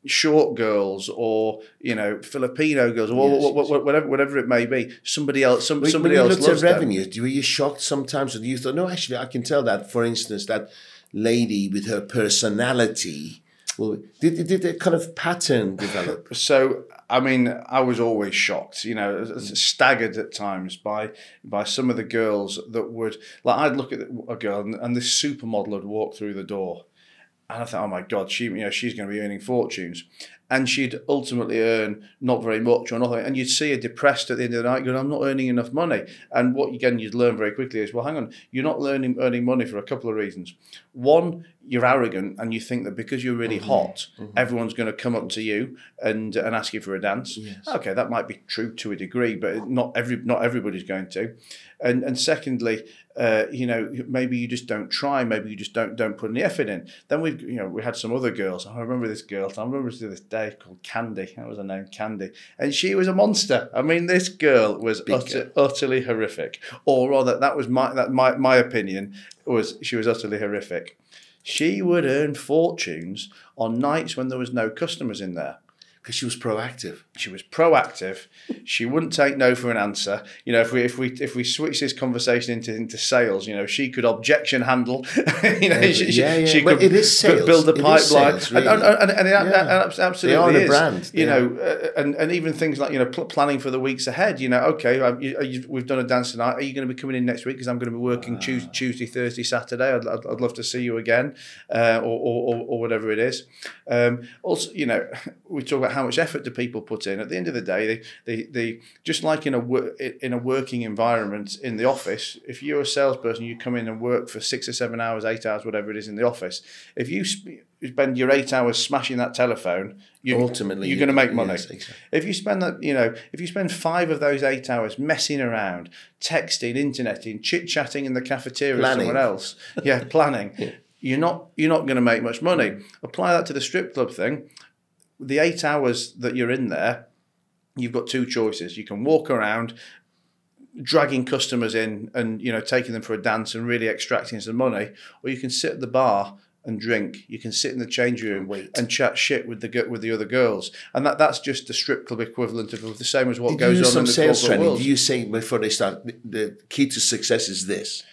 short girls or you know Filipino girls or Yes, wha- wha- yes. wha- whatever whatever it may be, somebody else some, When- somebody when you else looked loves at them. revenue, were you shocked sometimes? Or you thought, no, actually, I can tell that. For instance, that lady with her personality. Well, did did a kind of pattern develop? <laughs> So I mean, I was always shocked, you know, staggered at times by by some of the girls that would like. I'd look at a girl and, and this supermodel would walk through the door, and I thought, oh my god, she you know she's going to be earning fortunes, and she'd ultimately earn not very much or nothing, and you'd see her depressed at the end of the night, going, I'm not earning enough money. And what you again you'd learn very quickly is, well, hang on, you're not learning earning money for a couple of reasons. One, you're arrogant and you think that because you're really mm-hmm. hot, mm-hmm. everyone's going to come up to you and and ask you for a dance. Yes. Okay, that might be true to a degree, but not every not everybody's going to. And and secondly, uh, you know, maybe you just don't try. Maybe you just don't don't put any effort in. Then we've you know we had some other girls. I remember this girl. I remember to this day called Candy. That was her name, Candy, and she was a monster. I mean, this girl was utter, utterly horrific. Or rather, that was my that my my opinion was she was utterly horrific. She would earn fortunes on nights when there was no customers in there. Because she was proactive. She was proactive. She wouldn't take no for an answer. You know, if we if we if we switch this conversation into into sales, you know, she could objection handle. <laughs> you know, she, she- Yeah, yeah. she Well, could it is sales. build a It is pipeline, sales, and, and, and, and Yeah. ab- absolutely They are a is. brand, You they know, uh, and and even things like you know pl- planning for the weeks ahead. You know, okay, uh, you, you, we've done a dance tonight. Are you going to be coming in next week? Because I'm going to be working Ah. Tuesday, Tuesday, Thursday, Saturday. I'd, I'd, I'd love to see you again, uh, or, or, or or whatever it is. Um, also, you know, <laughs> we talk about how much effort do people put in. At the end of the day, they, they, they just like in a in a working environment in the office. If you're a salesperson, you come in and work for six or seven hours, eight hours, whatever it is in the office. If you sp- spend your eight hours smashing that telephone, you, Ultimately, you're going to make money. yes, exactly. If you spend that, you know, if you spend five of those eight hours messing around, texting, interneting, chit chatting in the cafeteria with someone else, yeah, planning, <laughs> you're not you're not going to make much money. Apply that to the strip club thing. The eight hours that you're in there, you've got two choices. You can walk around dragging customers in and you know taking them for a dance and really extracting some money or you can sit at the bar and drink you can sit in the change room wait. and chat shit with the with the other girls and that that's just the strip club equivalent of the same as what Did goes on in the sales training? world. Do you say before they start, the key to success is this?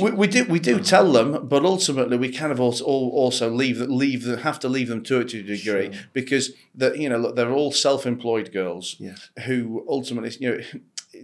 We, we do we do tell them, but ultimately we kind of also also leave that leave the, have to leave them to it to a degree because that you know look they're all self employed girls Yes. who ultimately you know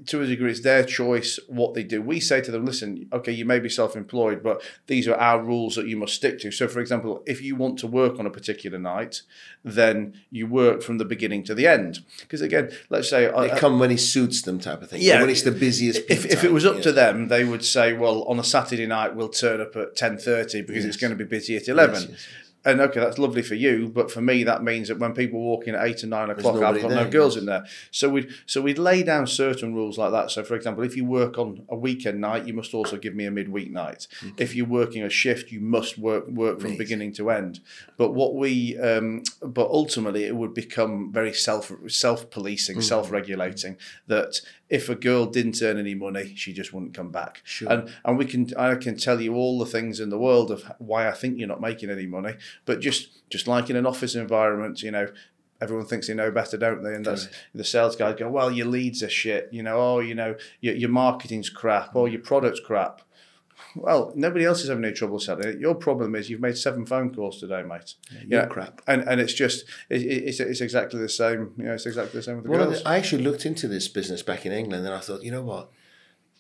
to a degree it's their choice what they do. We say to them, listen, okay, you may be self employed, but these are our rules that you must stick to. So, for example, if you want to work on a particular night, then you work from the beginning to the end. Because again, let's say They uh, come when it suits them, type of thing. Yeah. Or when it's the busiest. if, if it was up yes. to them, they would say, "Well, on a Saturday night, we'll turn up at ten thirty because it's going to be busy at 11. Yes, yes, yes. And okay, that's lovely for you, but for me, that means that when people walk in at eight or nine o'clock, I've got there, no girls yes. in there. So we so we'd lay down certain rules like that. So, for example, if you work on a weekend night, you must also give me a midweek night. If you're working a shift, you must work work from Amazing. beginning to end. But what we um, but ultimately, it would become very self self policing, Mm-hmm. self regulating. That if a girl didn't earn any money, she just wouldn't come back. Sure. And and we can I can tell you all the things in the world of why I think you're not making any money, but just just like in an office environment, you know. Everyone thinks they know better, don't they? And that's the sales guys go, "Well, your leads are shit." You know, oh, you know, your, your marketing's crap, or your product's crap. Well, nobody else is having any trouble selling it. Your problem is you've made seven phone calls today, mate. you're crap. And and it's just it, it- it's it's exactly the same. You know, it's exactly the same with the of girls. I actually looked into this business back in England, and I thought, you know what,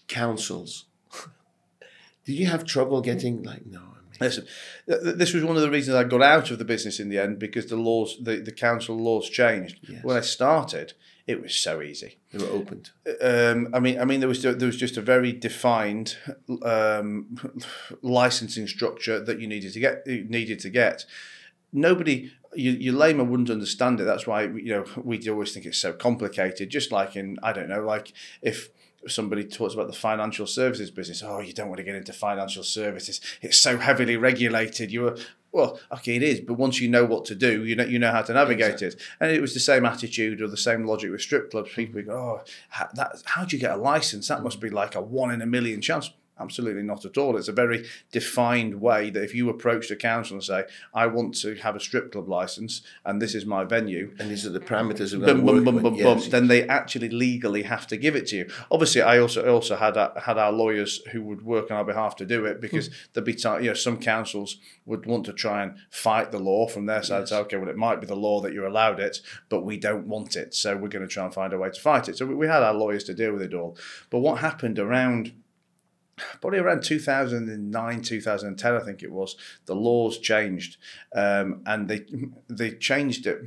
councils. <laughs> Did you have trouble getting like no? Listen, th- th- this was one of the reasons I got out of the business in the end because the laws, the, the council laws changed. Yes. When I started, it was so easy. they were opened. Um, I mean, I mean, there was there was just a very defined um, licensing structure that you needed to get. You needed to get. Nobody, you, your layman wouldn't understand it. That's why you know we always think it's so complicated. Just like in I don't know, like if somebody talks about the financial services business, oh, you don't want to get into financial services. It's so heavily regulated. You're well, okay, it is, but once you know what to do, you know you know how to navigate it. And it was the same attitude or the same logic with strip clubs. People go, oh, how, that, how do you get a license? That must be like a one in a million chance. Absolutely not at all. It's a very defined way that if you approach the council and say, I want to have a strip club license and this is my venue, And these are the parameters we're bum, going to bum, bum, with. bum, bum, Yes. then they actually legally have to give it to you. Obviously, I also also had our, had our lawyers who would work on our behalf to do it because hmm. there'd be time, you know some councils would want to try and fight the law from their side. Say, okay, well, it might be the law that you're allowed it, but we don't want it, so we're going to try and find a way to fight it. So we, we had our lawyers to deal with it all. But what happened around probably around 2009 2010 i think it was the laws changed um, and they they changed it.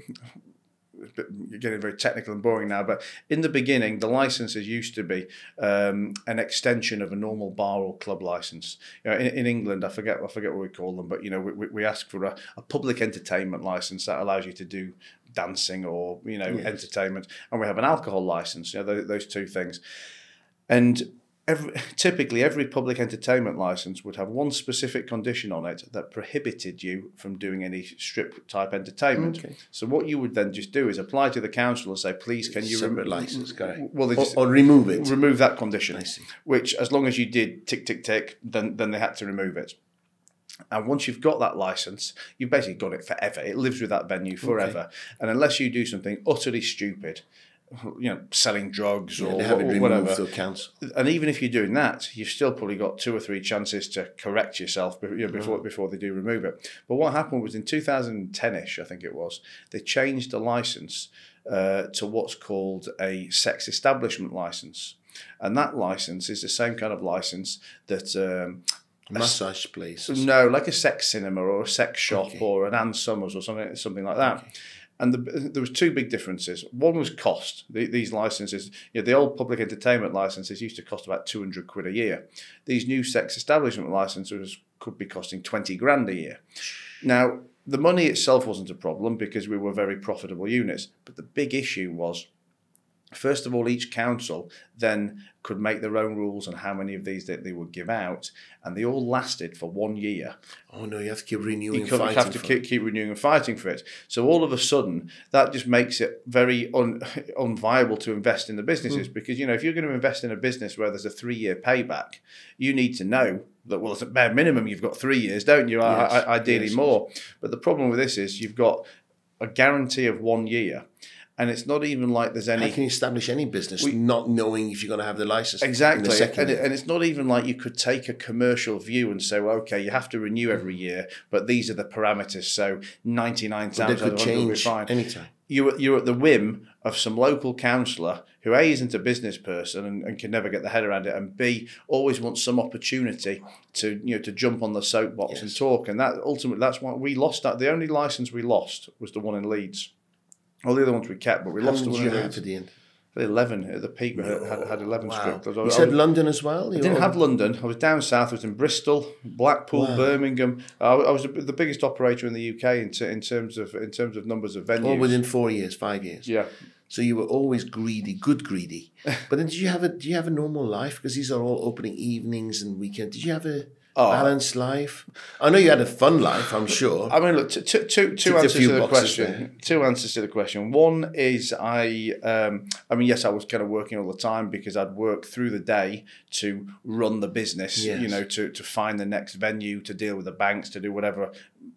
You're getting very technical and boring now but in the beginning the licenses used to be um, an extension of a normal bar or club license. You know in, in england i forget i forget what we call them but you know we, we- we ask for a, a public entertainment license that allows you to do dancing or you know entertainment and we have an alcohol license you know those, those two things. And every, <laughs> typically, every public entertainment license would have one specific condition on it that prohibited you from doing any strip type entertainment. Okay. So what you would then just do is apply to the council and say, "Please, can you Separate remo- license, correct. Well, Or, or remove it. remove that condition. I see. Which, as long as you did tick tick tick, then then they had to remove it. And once you've got that license, you've basically got it forever. It lives with that venue forever. And unless you do something utterly stupid, you know, selling drugs or it wha- whatever, council. and even if you're doing that, you've still probably got two or three chances to correct yourself be- you know, before before they do remove it. But what happened was in 2010ish, I think it was, they changed the license uh, to what's called a sex establishment license, and that license is the same kind of license that. Um, Massage place. no, like a sex cinema or a sex shop Okay. or an Ann Summers or something, something like that. And the, there was two big differences. One was cost. The, these licenses, you know, the old public entertainment licenses used to cost about two hundred quid a year. These new sex establishment licenses could be costing twenty grand a year. Now, the money itself wasn't a problem because we were very profitable units. But the big issue was First of all, each council then could make their own rules on how many of these that they would give out, and they all lasted for one year. Oh no, you have to keep renewing. You, fighting have to keep, keep renewing and fighting for it. So all of a sudden, that just makes it very un, <laughs> unviable to invest in the businesses Hmm. because you know if you're going to invest in a business where there's a three year payback, you need to know that well, at bare minimum you've got three years, don't you? I- Yes, I, ideally yes, more. But the problem with this is you've got a guarantee of one year, and it's not even like there's any How can you establish any business not knowing if you're going to have the license? in the Exactly, second and, it, and it's not even like you could take a commercial view and say, well, okay, you have to renew every year, but these are the parameters. So ninety nine they times out could of 100 will be change anytime. You're, you're at the whim of some local councillor who a isn't a business person and, and can never get the head around it, and b always wants some opportunity to you know to jump on the soapbox and talk, and that ultimately that's why we lost that. The only license we lost was the one in Leeds. All the other ones we kept, but we How lost many the did one you in have at the end? eleven at the peak. We had, had, had eleven Wow. strip clubs. I You was- said was- London as well. I didn't have London. I was down south. I was in Bristol, Blackpool, Wow. Birmingham. I, I was the biggest operator in the UK in, t- in terms of in terms of numbers of venues. All within four years, five years. yeah. So you were always greedy, good greedy. <laughs> But then, did you have a do you have a normal life? Because these are all opening evenings and weekends. Did you have a Oh. balanced life? I know you had a fun life. I'm sure. I mean, look, t- t- two, two answers to the question. there. Two answers to the question. One is I, um, I mean, yes, I was kind of working all the time because I'd work through the day to run the business. Yes. You know, to to find the next venue, to deal with the banks, to do whatever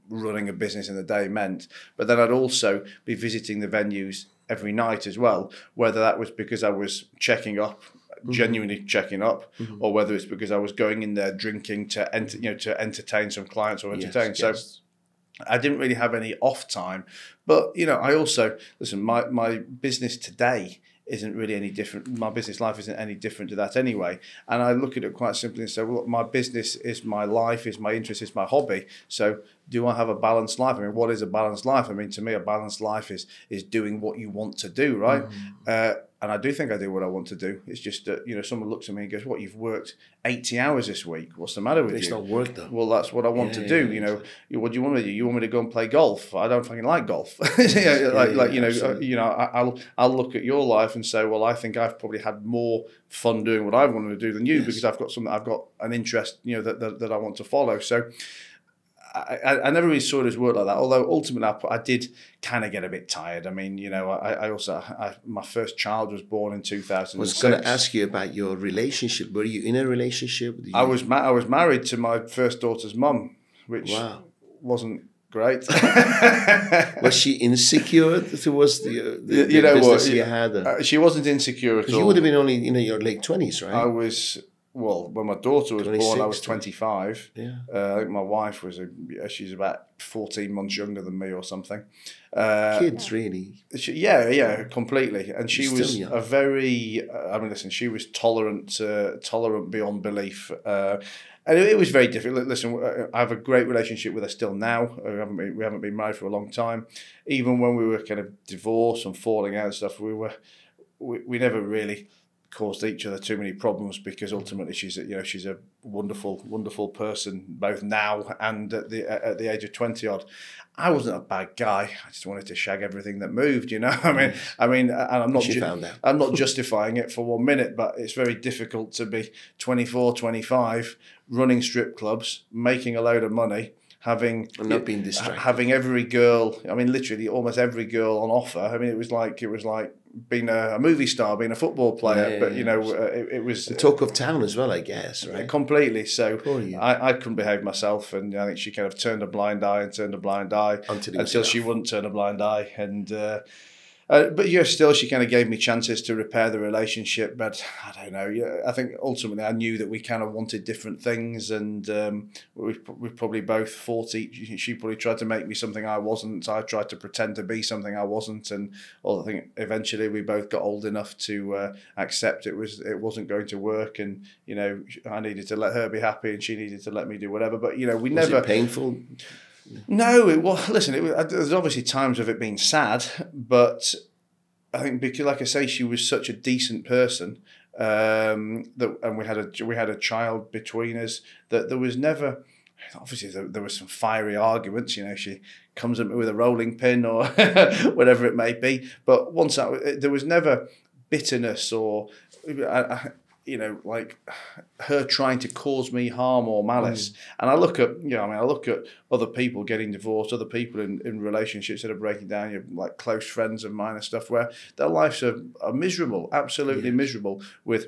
running a business in the day meant. But then I'd also be visiting the venues every night as well, whether that was because I was checking up. Mm-hmm. Genuinely checking up, or whether it's because I was going in there drinking to enter, you know, to entertain some clients or Yes, entertain. so yes. I didn't really have any off time. But you know, I also listen. My my business today isn't really any different. My business life isn't any different to that anyway. And I look at it quite simply and say, well, look, my business is my life, is my interest, is my hobby. So do I have a balanced life? I mean, what is a balanced life? I mean, to me, a balanced life is is doing what you want to do, right? Uh, and I do think I do what I want to do. It's just that you know, someone looks at me and goes, "What? You've worked eighty hours this week? What's the matter with It's you?" not work though. Well, that's what I want Yeah, to do. yeah, you know, You- what do you want me to do? You want me to go and play golf? I don't fucking like golf. <laughs> Yeah, like, like you know, uh, absolutely. you know, I, I'll I'll look at your life and say, well, I think I've probably had more fun doing what I wanted to do than you Yes. because I've got something, I've got an interest, you know, that that, that I want to follow. So. I, I, never really saw it as work like that. Although ultimately, I, I did kind of get a bit tired. I mean, you know, I, I also I, my first child was born in two thousand. I was going to ask you about your relationship. Were you in a relationship? Did I was ma- I was married to my first daughter's mum, which Wow. wasn't great. <laughs> Was she insecure towards the, uh, the, You the know what, business you had? Uh, she wasn't insecure at all. you would have been only in your late twenties, right? I was well when my daughter was born. I was twenty five. yeah. Uh, I think my wife was a she's about fourteen months younger than me or something. Uh, Kids, really. She, yeah, yeah, completely. And she still was young. a very. Uh, I mean, listen, she was tolerant, uh, tolerant beyond belief. Uh, and it, it was very difficult. Listen, uh, I have a great relationship with her still now. Uh, We haven't been, we haven't been married for a long time. Even when we were kind of divorced and falling out and stuff, we were we, we never really caused each other too many problems because mm. ultimately she's a, you know she's a wonderful wonderful person both now and at the at the age of 20 odd. I wasn't a bad guy. I just wanted to shag everything that moved you know I mean? Mm. I mean and I'm not She ju-. I'm not <laughs> justifying it for one minute but it's very difficult to be 24 25 running strip clubs making a load of money having And not being distracted. having every girl I mean literally almost every girl on offer. I mean it was like it was like being a, movie star being a football player Yeah, but you know uh, it, it was Talk of town as well, I guess, right? completely. So I, I couldn't behave myself and I think she kind of turned a blind eye and turned a blind eye Until until she wouldn't turn a blind eye. And uh, uh, but yeah, still, she kind of gave me chances to repair the relationship. But I don't know. Yeah, I think ultimately, I knew that we kind of wanted different things, and um, we we probably both fought each. She probably tried to make me something I wasn't. I tried to pretend to be something I wasn't, and well, I think eventually we both got old enough to uh, accept it was it wasn't going to work, and you know, I needed to let her be happy, and she needed to let me do whatever. But you know, we Was never. painful? No, it was. <laughs> Listen, it was, there's obviously times of it being sad, but I think because, like I say, she was such a decent person um, that, and we had a we had a child between us that there was never. Obviously, there, there was some fiery arguments. You know, she comes at me with a rolling pin or <laughs> whatever it may be. But once that, there was never bitterness or. I, I, you know, like her trying to cause me harm or malice. Mm. And I look at, you know, I mean, I look at other people getting divorced, other people in, in relationships that are breaking down, you know, like close friends of mine and stuff, where their lives are, are miserable, absolutely miserable with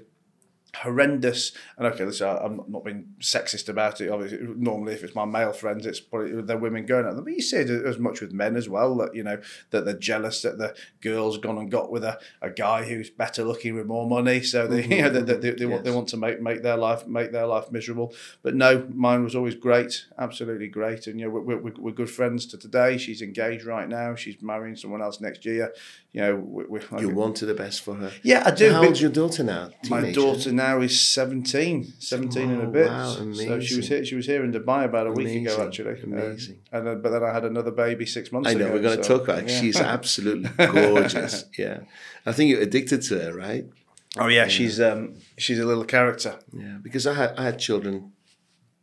horrendous. And okay listen I- i'm not being sexist about it. Obviously normally if it's my male friends it's probably they're women going at them. But you see it as much with men as well that you know that they're jealous that the girl's gone and got with a, a guy who's better looking with more money. So they mm-hmm. <laughs> you know they, they, they, they want, they want to make make their life make their life miserable. But no mine was always great absolutely great. And you know we're, we're, we're good friends to today. She's engaged right now. She's marrying someone else next year you know, we, we, You wanted the best for her. yeah, I do. How old's your daughter now? my daughter now is 17, 17 and a Oh, bit. wow, So she was here. She was here in Dubai about a week ago, Amazing, actually. Uh, amazing. and then, but then I had another baby six months ago. I ago. know we're going to so, talk about. it. yeah. She's <laughs> absolutely gorgeous. yeah, I think you're addicted to her, right? Oh yeah, she's um, she's a little character. Yeah, because I had I had children.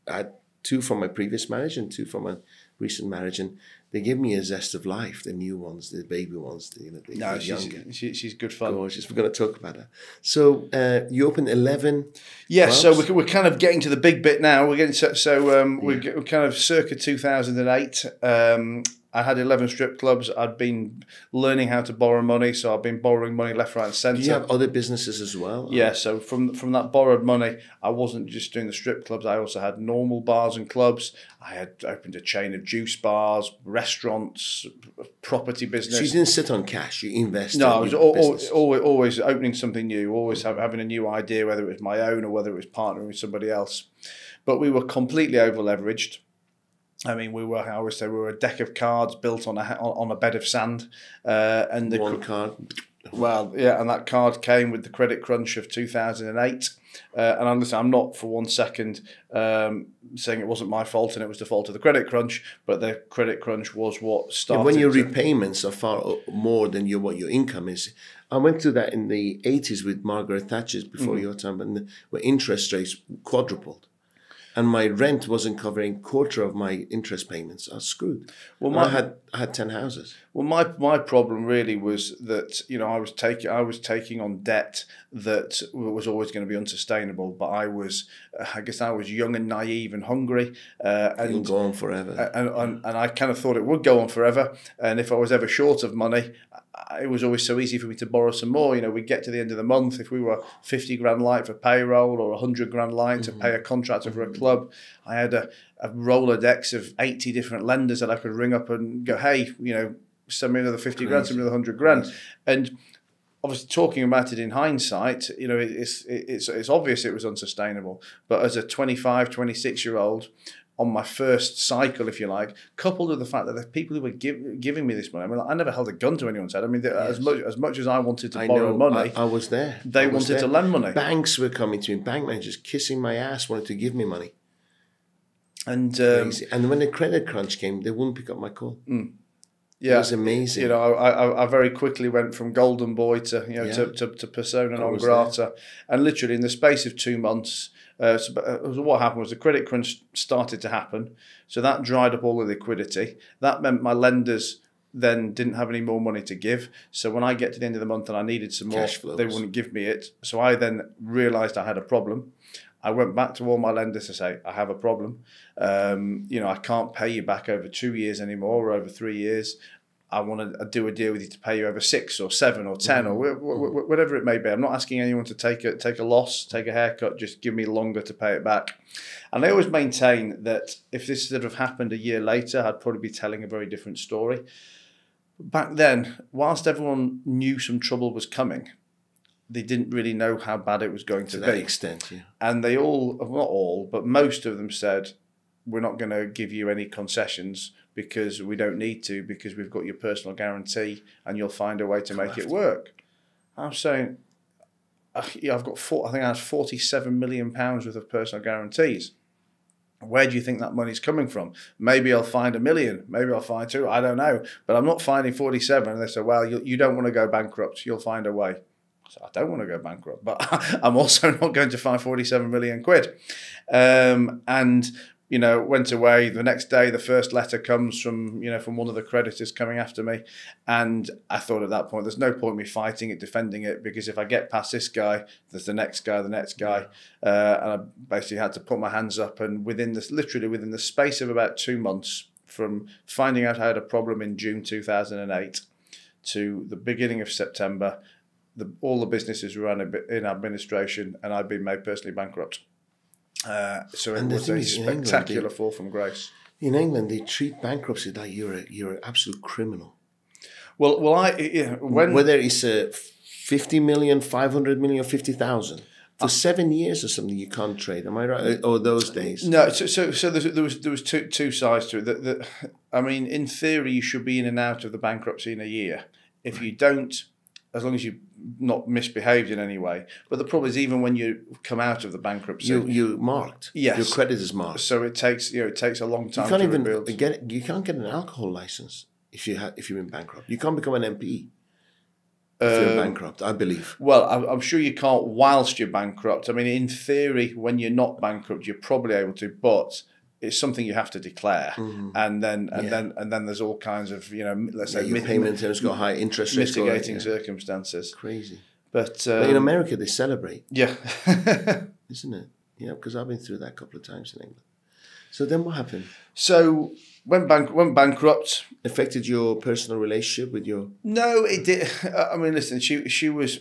I had two from my previous marriage and two from my recent marriage, and they give me a zest of life. The new ones, the baby ones, the, you know, the, No, the she's younger. she, she's good fun. Gorgeous. We're going to talk about that. So uh, you opened eleven. Yeah, so we're, we're kind of getting to the big bit now. We're getting so, so um, we're, we're kind of circa 2008. Um, I had 11 strip clubs. I'd been learning how to borrow money, so I've been borrowing money left, right, and Do centre. you have other businesses as well? Yeah, so from from that borrowed money, I wasn't just doing the strip clubs. I also had normal bars and clubs. I had opened a chain of juice bars, restaurants, property business. So you didn't sit on cash. You invested. No, I was your al- al- always, always opening something new, always have, having a new idea, whether it was my own or whether it was partnering with somebody else. But we were completely over leveraged. I mean, we were. I always say we were a deck of cards built on a on a bed of sand, uh, and the One card. well, yeah, and that card came with the credit crunch of 2008. Uh, and I'm, listen, I'm not for one second um, saying it wasn't my fault and it was the fault of the credit crunch, but the credit crunch was what Yeah, started. when your repayments are far more than your what your income is. I went through that in the eighties with Margaret Thatcher's Mm-hmm. before your time, and the, where interest rates quadrupled, and my rent wasn't covering quarter of my interest payments. I was screwed. Well, my- I had I had ten houses. Well, my my problem really was that you know I was taking I was taking on debt that was always going to be unsustainable. But I was, I guess, I was young and naive and hungry, uh, and go on forever. and, and and I kind of thought it would go on forever. And if I was ever short of money, it was always so easy for me to borrow some more. You know, we'd get to the end of the month if we were fifty grand light for payroll or hundred grand light to pay mm-hmm. a contractor for a mm-hmm. club. I had a, a Rolodex of eighty different lenders that I could ring up and go, hey, you know, send me another fifty grand, send me another hundred grand, and obviously talking about it in hindsight, you know, it's it's it's obvious it was unsustainable. But as a 25, 26 year old on my first cycle, if you like, coupled with the fact that the people who were give, giving me this money, I mean, I never held a gun to anyone's head. I mean, as much as much as I wanted to I borrow know. money, I, I was there. they was wanted to lend money. Banks were coming to me. Bank managers kissing my ass, wanted to give me money. and um, and when the credit crunch came, they wouldn't pick up my call. yeah, It was amazing. You know, I, I, I very quickly went from golden boy to you know to, Yeah. to, to persona non grata, and literally in the space of two months. Uh, so, uh, so what happened was the credit crunch started to happen, so that dried up all the liquidity. That meant my lenders then didn't have any more money to give. So when I get to the end of the month and I needed some more, flows. they wouldn't give me it. So I then realised I had a problem. I went back to all my lenders to say I have a problem. Um, you know, I can't pay you back over two years anymore or over three years. I want to uh, do a deal with you to pay you over six or seven or 10 or mm. wh- wh- mm. wh- whatever it may be. I'm not asking anyone to take a take a loss, take a haircut. Just give me longer to pay it back. And I always maintain that if this sort of happened a year later, I'd probably be telling a very different story. Back then, whilst everyone knew some trouble was coming, they didn't really know how bad it was going to to that be extent, yeah. and they all not all but most of them said we're not going to give you any concessions because we don't need to because we've got your personal guarantee and you'll find a way to make it work i'm saying uh, i've got four, i think i have 47 million pounds worth of personal guarantees where do you think that money's coming from? Maybe I'll find a million, maybe I'll find two, I don't know. But I'm not finding 47. And they say, well, you, you don't want to go bankrupt, you'll find a way. So I don't want to go bankrupt, but <laughs> I'm also not going to find 47 million quid. Um, and you know, went away. The next day, the first letter comes from you know from one of the creditors coming after me, and I thought at that point, there's no point me fighting it, defending it, because if I get past this guy, there's the next guy, the next guy, uh, and I basically had to put my hands up. And within this, literally within the space of about two months, from finding out I had a problem in June 2008 to the beginning of September, the, all the businesses were in, in administration, and I'd been made personally bankrupt. Uh, so And the was a is, England, spectacular fall from grace. In England, they treat bankruptcy like you're a, you're an absolute criminal. Well, well, I yeah, when Whether it's a 50 million, 500 million, 50,000. For ah. seven years or something, you can't trade. Am I right? Uh, or those days? no, so so, so there, there was there was two two sides to it. That, that I mean, in theory, you should be in and out of the bankruptcy in a year. if you don't, as long as you've not misbehaved in any way. But the problem is, even when you come out of the bankruptcy, You you marked. Yes. Your credit is marked. so it takes you know it takes a long time You can't to even rebuild. get you can't get an alcohol license if you ha- if you're in bankrupt. You can't become an MP if Um, you're bankrupt. I believe. Well, I'm, I'm sure you can't whilst you're bankrupt. I mean, in theory, when you're not bankrupt, you're probably able to, but it's something you have to declare, and then and. Yeah. then and then there's all kinds of you know let's Yeah, say mit- payment terms got high interest rates. go high, mitigating circumstances. Crazy. But, But in um, America, they celebrate, yeah, <laughs> isn't it? Yeah, because I've been through that a couple of times in England. So then, what happened? so when bank went bankrupt, Affected your personal relationship with your? no, it did. <laughs> I mean, listen, she she was.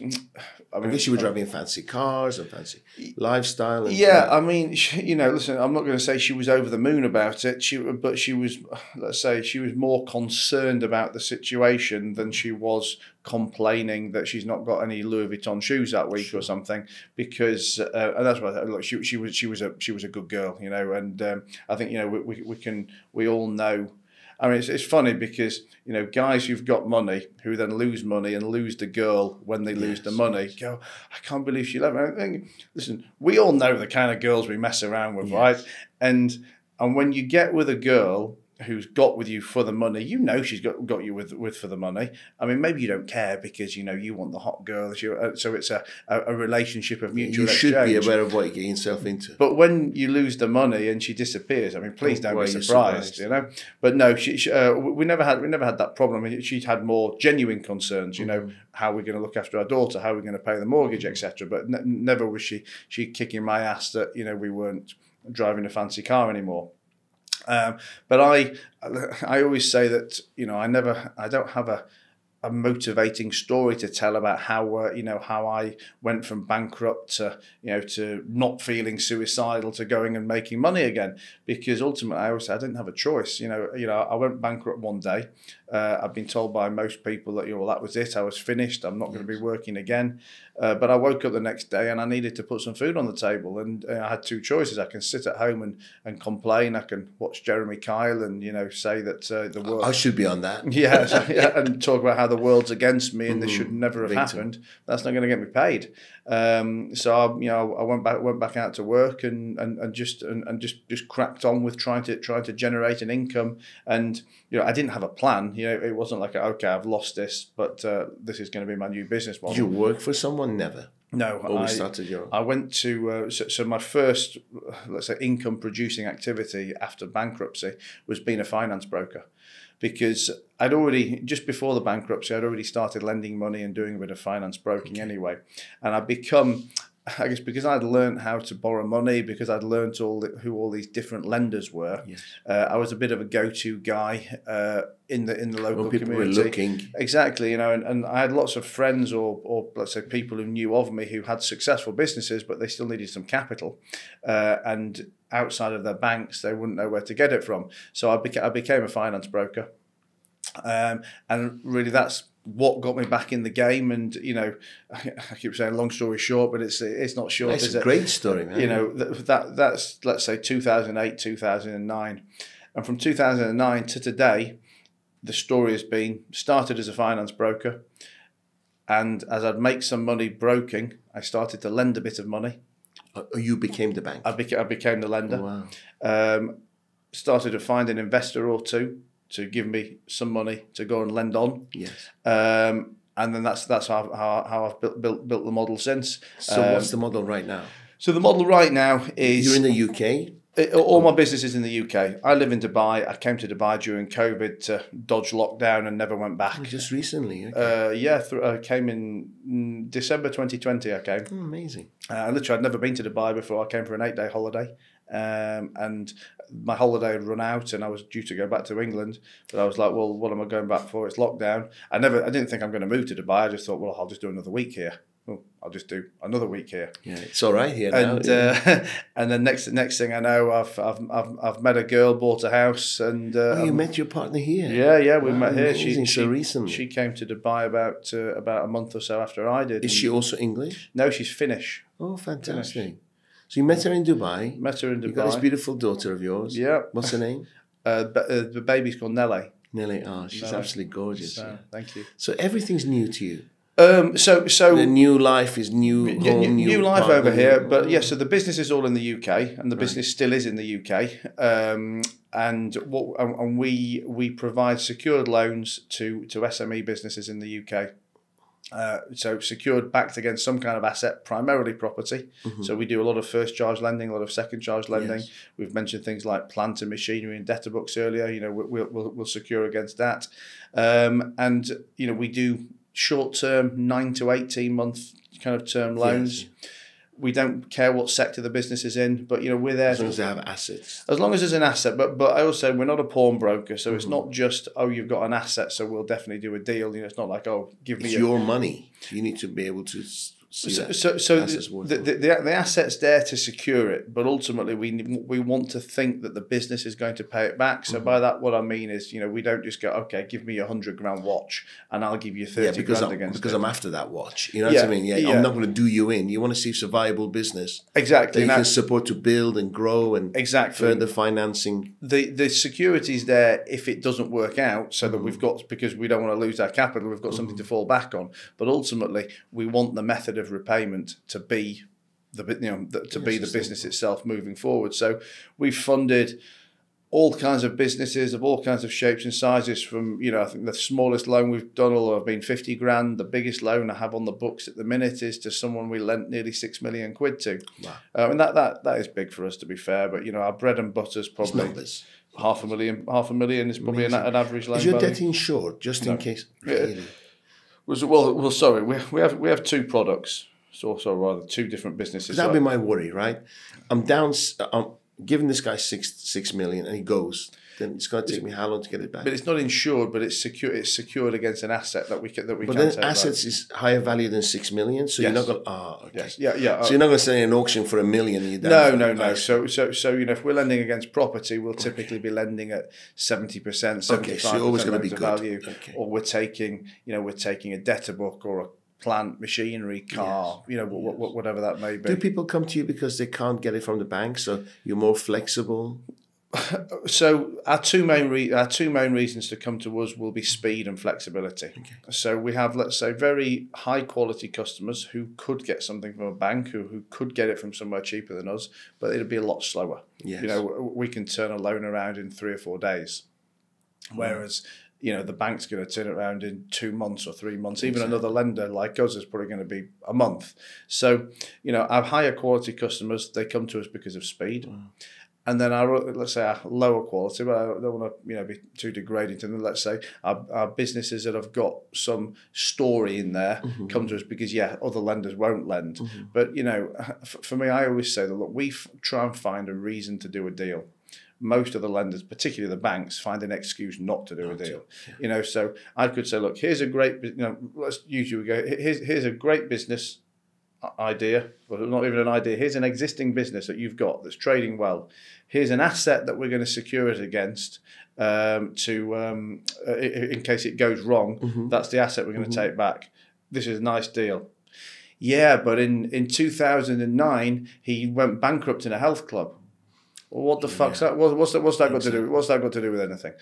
I I mean, guess you were driving fancy cars and fancy lifestyle. And Yeah, I mean, you know, listen, I'm not going to say she was over the moon about it. She, but she was, <sighs> let's say, she was more concerned about the situation than she was complaining that she's not got any Louis Vuitton shoes that week or something. Because, uh, and that's why look, she, she was, she was a, she was a good girl, you know. And um, I think you know we, we, we can, we all know. I mean, it's, it's funny because you know guys who've got money who then lose money and lose the girl when they lose the money go, I can't believe she left me. I think, listen, we all know the kind of girls we mess around with, right? And and when you get with a girl who's got with you for the money, you know she's got got you with with for the money. I mean, maybe you don't care because you know you want the hot girl. uh, So it's a, a, a relationship of mutual you should be aware of what you're getting yourself into. But when you lose the money and she disappears, I mean, please Oh, don't why be surprised, surprised? you know. But no, she, she uh, we never had we never had that problem. I mean, She'd had more genuine concerns, you know, Mm-hmm. how we're going to look after our daughter, how we're going to pay the mortgage, etc. But ne- never was she she kicking my ass that you know we weren't driving a fancy car anymore. Um, but I, I always say that you know I never, I don't have a, a motivating story to tell about how uh, you know how I went from bankrupt to you know to not feeling suicidal to going and making money again because ultimately I always I didn't have a choice. You know, you know I went bankrupt one day. Uh, I've been told by most people that you know well, that was it. I was finished. I'm not going to be working again. Uh, but I woke up the next day and I needed to put some food on the table, and uh, I had two choices. I can sit at home and, and complain. I can watch Jeremy Kyle and you know say that uh, the world. I should be on that. <laughs> Yeah, <laughs> yeah, and talk about how the world's against me and this should never have happened. That's not going to get me paid. Um, so I, you know, I went back went back out to work and, and, and just and, and just just cracked on with trying to trying to generate an income. And you know, I didn't have a plan. You know, it wasn't like okay, I've lost this, but uh, this is going to be my new business model. You work for someone? Never. no, Always I, started your. I went to uh, so, so my first, let's say, income producing activity after bankruptcy was being a finance broker, because I'd already just before the bankruptcy I'd already started lending money and doing a bit of finance broking anyway, and I'd become. I guess because I'd learned how to borrow money, because I'd learned all the, who all these different lenders were, Yes. uh, I was a bit of a go-to guy uh, in the in the local When people were community. looking. Exactly, you know, and, and I had lots of friends or, or let's say people who knew of me who had successful businesses, but they still needed some capital. Uh, and outside of their banks, they wouldn't know where to get it from. So I, beca- I became a finance broker. Um, and really, that's what got me back in the game. And, you know, <laughs> I keep saying long story short, but it's it's not short, It's a it? great story, man. you know th- that that's let's say 2008 2009 and from 2009 to today the story has been started as a finance broker and as i'd make some money broking i started to lend a bit of money Oh, you became the bank. i, beca- I became the lender wow. um, started to find an investor or two to give me some money to go and lend on Yes. um, and then that's that's how, how, how I've built, built built the model since. So Um, what's the model right now? so the model right now is You're in the UK. It, all my business is in the UK. I live in Dubai. I came to Dubai during COVID to dodge lockdown and never went back. Just recently. Okay. Uh, yeah, th- I came in mm, December 2020. I came. Oh, amazing. Uh, literally, I'd never been to Dubai before. I came for an eight day holiday. Um, and my holiday had run out and I was due to go back to England. But I was like, well, what am I going back for? It's lockdown. I never, I didn't think I'm going to move to Dubai. I just thought, well, I'll just do another week here. Oh, I'll just do another week here Yeah, it's all right here now. and uh, <laughs> and then next next thing I know, I've I've I've, I've met a girl, bought a house, and uh, oh, you um, met your partner here. yeah, yeah, we Wow, met here. She, amazing. she So recently. she came to Dubai about uh, about a month or so after I did. Is she also English? No, she's Finnish. Oh, fantastic. So you met her in Dubai. Met her in Dubai. You got this beautiful daughter of yours. Yeah, What's her name? <laughs> uh, uh, the baby's called Nelly. Nelly, oh, she's No. absolutely gorgeous. So, yeah. thank you. So everything's new to you. Um, so so The new life is new New, home, new, new, life partner, over here, new- but yes, so the business is all in the UK, and the business still is in the UK. Um, and what and we we provide secured loans to to SME businesses in the UK. Uh, so secured backed against some kind of asset, primarily property. So we do a lot of first charge lending, a lot of second charge lending. Yes. We've mentioned things like plant and machinery and debtor books earlier. You know, we- we'll we'll, we'll secure against that, um, and you know we do short term, nine to eighteen month kind of term loans. We don't care what sector the business is in, but you know we're there As long as they have assets. as long as there's an asset. But but I also we're not a pawnbroker, so Mm-hmm. it's not just oh you've got an asset, so we'll definitely do a deal. You know, it's not like oh give me your money. You need to be able to so, that. so, so the, the, the, the, asset's there to secure it, but ultimately we we want to think that the business is going to pay it back. So Mm-hmm. by that, what I mean is, you know, we don't just go, okay, give me a hundred grand watch and I'll give you thirty yeah, because grand I'm, against because it. I'm after that watch. You know what I mean? Yeah, yeah. I'm not going to do you in. You want to see a viable business that exactly. you and can support to build and grow and Exactly. further financing. the the security's there if it doesn't work out, so that Mm-hmm. we've got because we don't want to lose our capital, we've got something to fall back on. But ultimately, we want the method of repayment to be the you know the, to be the business itself moving forward. So we've funded all kinds of businesses of all kinds of shapes and sizes. From you know, I think the smallest loan we've done will have been fifty grand. The biggest loan I have on the books at the minute is to someone we lent nearly six million quid to. Wow. Uh, and that, that that is big for us to be fair. But you know, our bread and butter's probably Numbers. half a million. Half a million is probably an, an average loan Is your value. debt insured just in case? Really? Was well, well, sorry, we, we have we have two products, so so rather two different businesses. That'd So- be my worry, right? I'm down. I'm giving this guy six six million, and he goes. Then it's going to take me how long to get it back? but it's not insured, but it's secure. It's secured against an asset that we can that we But can then assets is higher value than six million, so you're not going. Ah, okay. Back. Yes, yeah, yeah. So you're not going to sell an auction for a million. Down no, no, no. So, so, so you know, if we're lending against property, we'll typically be lending at seventy percent, Okay, you're always percent gonna be good. value, Okay. or we're taking, you know, we're taking a debtor book or a plant, machinery, car, you know, wh- whatever that may be. Do people come to you because they can't get it from the bank? So you're more flexible. <sighs> So our two main re- our two main reasons to come to us will be speed and flexibility. So we have let's say very high quality customers who could get something from a bank who, who could get it from somewhere cheaper than us, but it'd be a lot slower. Yes. You know, we can turn a loan around in three or four days, whereas you know the bank's going to turn it around in two months or three months. Even another lender like us is probably going to be a month. So you know our higher quality customers they come to us because of speed. And then our let's say our lower quality, but I don't want to you know be too degrading to them. Let's say our, our businesses that have got some story in there mm-hmm. come to us because yeah, other lenders won't lend. Mm-hmm. But you know, <laughs> for me, I always say that look, we f- try and find a reason to do a deal. Most of the lenders, particularly the banks, find an excuse not to do a deal. You know, so I could say, look, here's a great, you know, let's you. Go. Here's here's a great business idea, but not even an idea. Here's an existing business that you've got that's trading well. Here's an asset that we're going to secure it against um, to um, uh, in case it goes wrong. That's the asset we're going to take back. This is a nice deal. Yeah, but in in 2009 he went bankrupt in a health club. What the fuck's that? What, what's that? What's that got to do? What's that got to do with anything?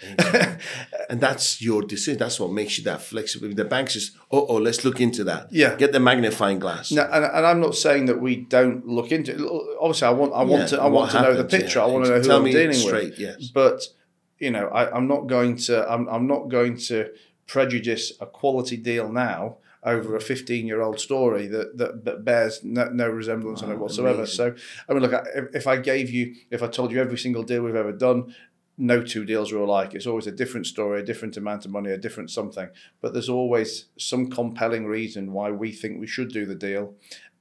And that's your decision. That's what makes you that flexible. If the bank's just, oh, oh, let's look into that. Yeah. Get the magnifying glass. No, and, and I'm not saying that we don't look into. it. Obviously, I want I want Yeah, to I want to know the happens, yeah. picture. I want to know who Tell I'm me dealing straight, with. yes. But you know, I, I'm not going to I'm, I'm not going to prejudice a quality deal now over a 15 year old story that, that, that bears no, no resemblance on it whatsoever. amazing. So, I mean, look, if, if I gave you, if I told you every single deal we've ever done, no two deals are alike. It's always a different story, a different amount of money, a different something. But there's always some compelling reason why we think we should do the deal,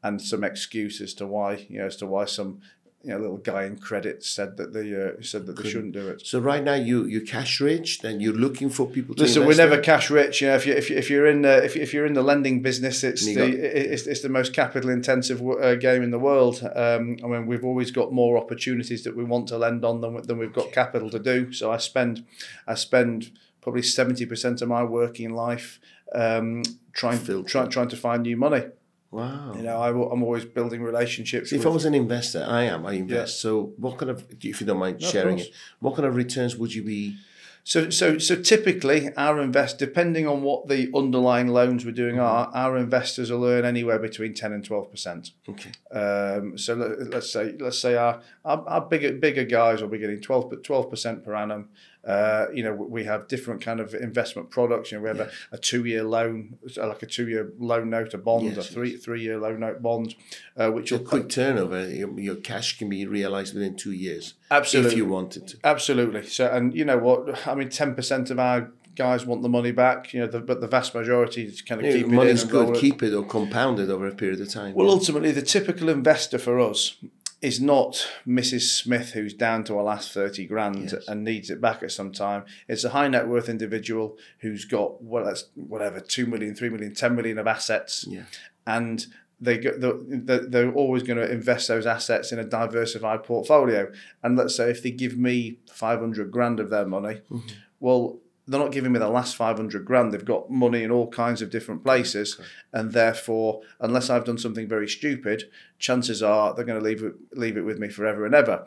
and some excuse as to why, you know, as to why some, you know, little guy in credit said that they uh, said that they shouldn't do it. So right now you you're cash rich, then you're looking for people to Listen, we're never in? cash rich. You know, if you if, you, if you're in the if, you- if you're in the lending business, it's the got- it's, it's the most capital intensive uh, game in the world. Um, I mean, we've always got more opportunities that we want to lend on than, than we've got capital to do. So I spend I spend probably seventy percent of my working life um, trying Filtering. try, trying to find new money. Wow. You know, I, am always building relationships. See, if I was an investor, I am. I invest. So, what kind of, if you don't mind of sharing it, what kind of returns would you be? So, so, so typically, our invest, depending on what the underlying loans we're doing are, our investors will earn anywhere between ten and twelve percent. Okay. Um, so let, us say, let's say our, our, our bigger bigger guys will be getting 12 percent per annum. Uh, you know, we have different kind of investment products. You know, we have Yes. a, a two year loan, like a two year loan note, a bond, Yes, a three three year loan note bond, uh, which A quick turnover. Your, your cash can be realized within two years absolutely if you wanted to. Absolutely. So, and you know what? I mean, ten percent of our guys want the money back. You know, the, but the vast majority just kind of Yeah, keep money's roll good. Keep it or compound it over a period of time. Well, ultimately, the typical investor for us is not Mrs. Smith who's down to her last 30 grand Yes. and needs it back at some time. It's a high net worth individual who's got, well, that's whatever, 2 million, 3 million, 10 million of assets. Yeah. And they go, they're, they're always going to invest those assets in a diversified portfolio. And let's say if they give me 500 grand of their money, mm-hmm. well, they're not giving me the last 500 grand. They've got money in all kinds of different places. And therefore, unless I've done something very stupid, chances are they're going to leave it, leave it with me forever and ever.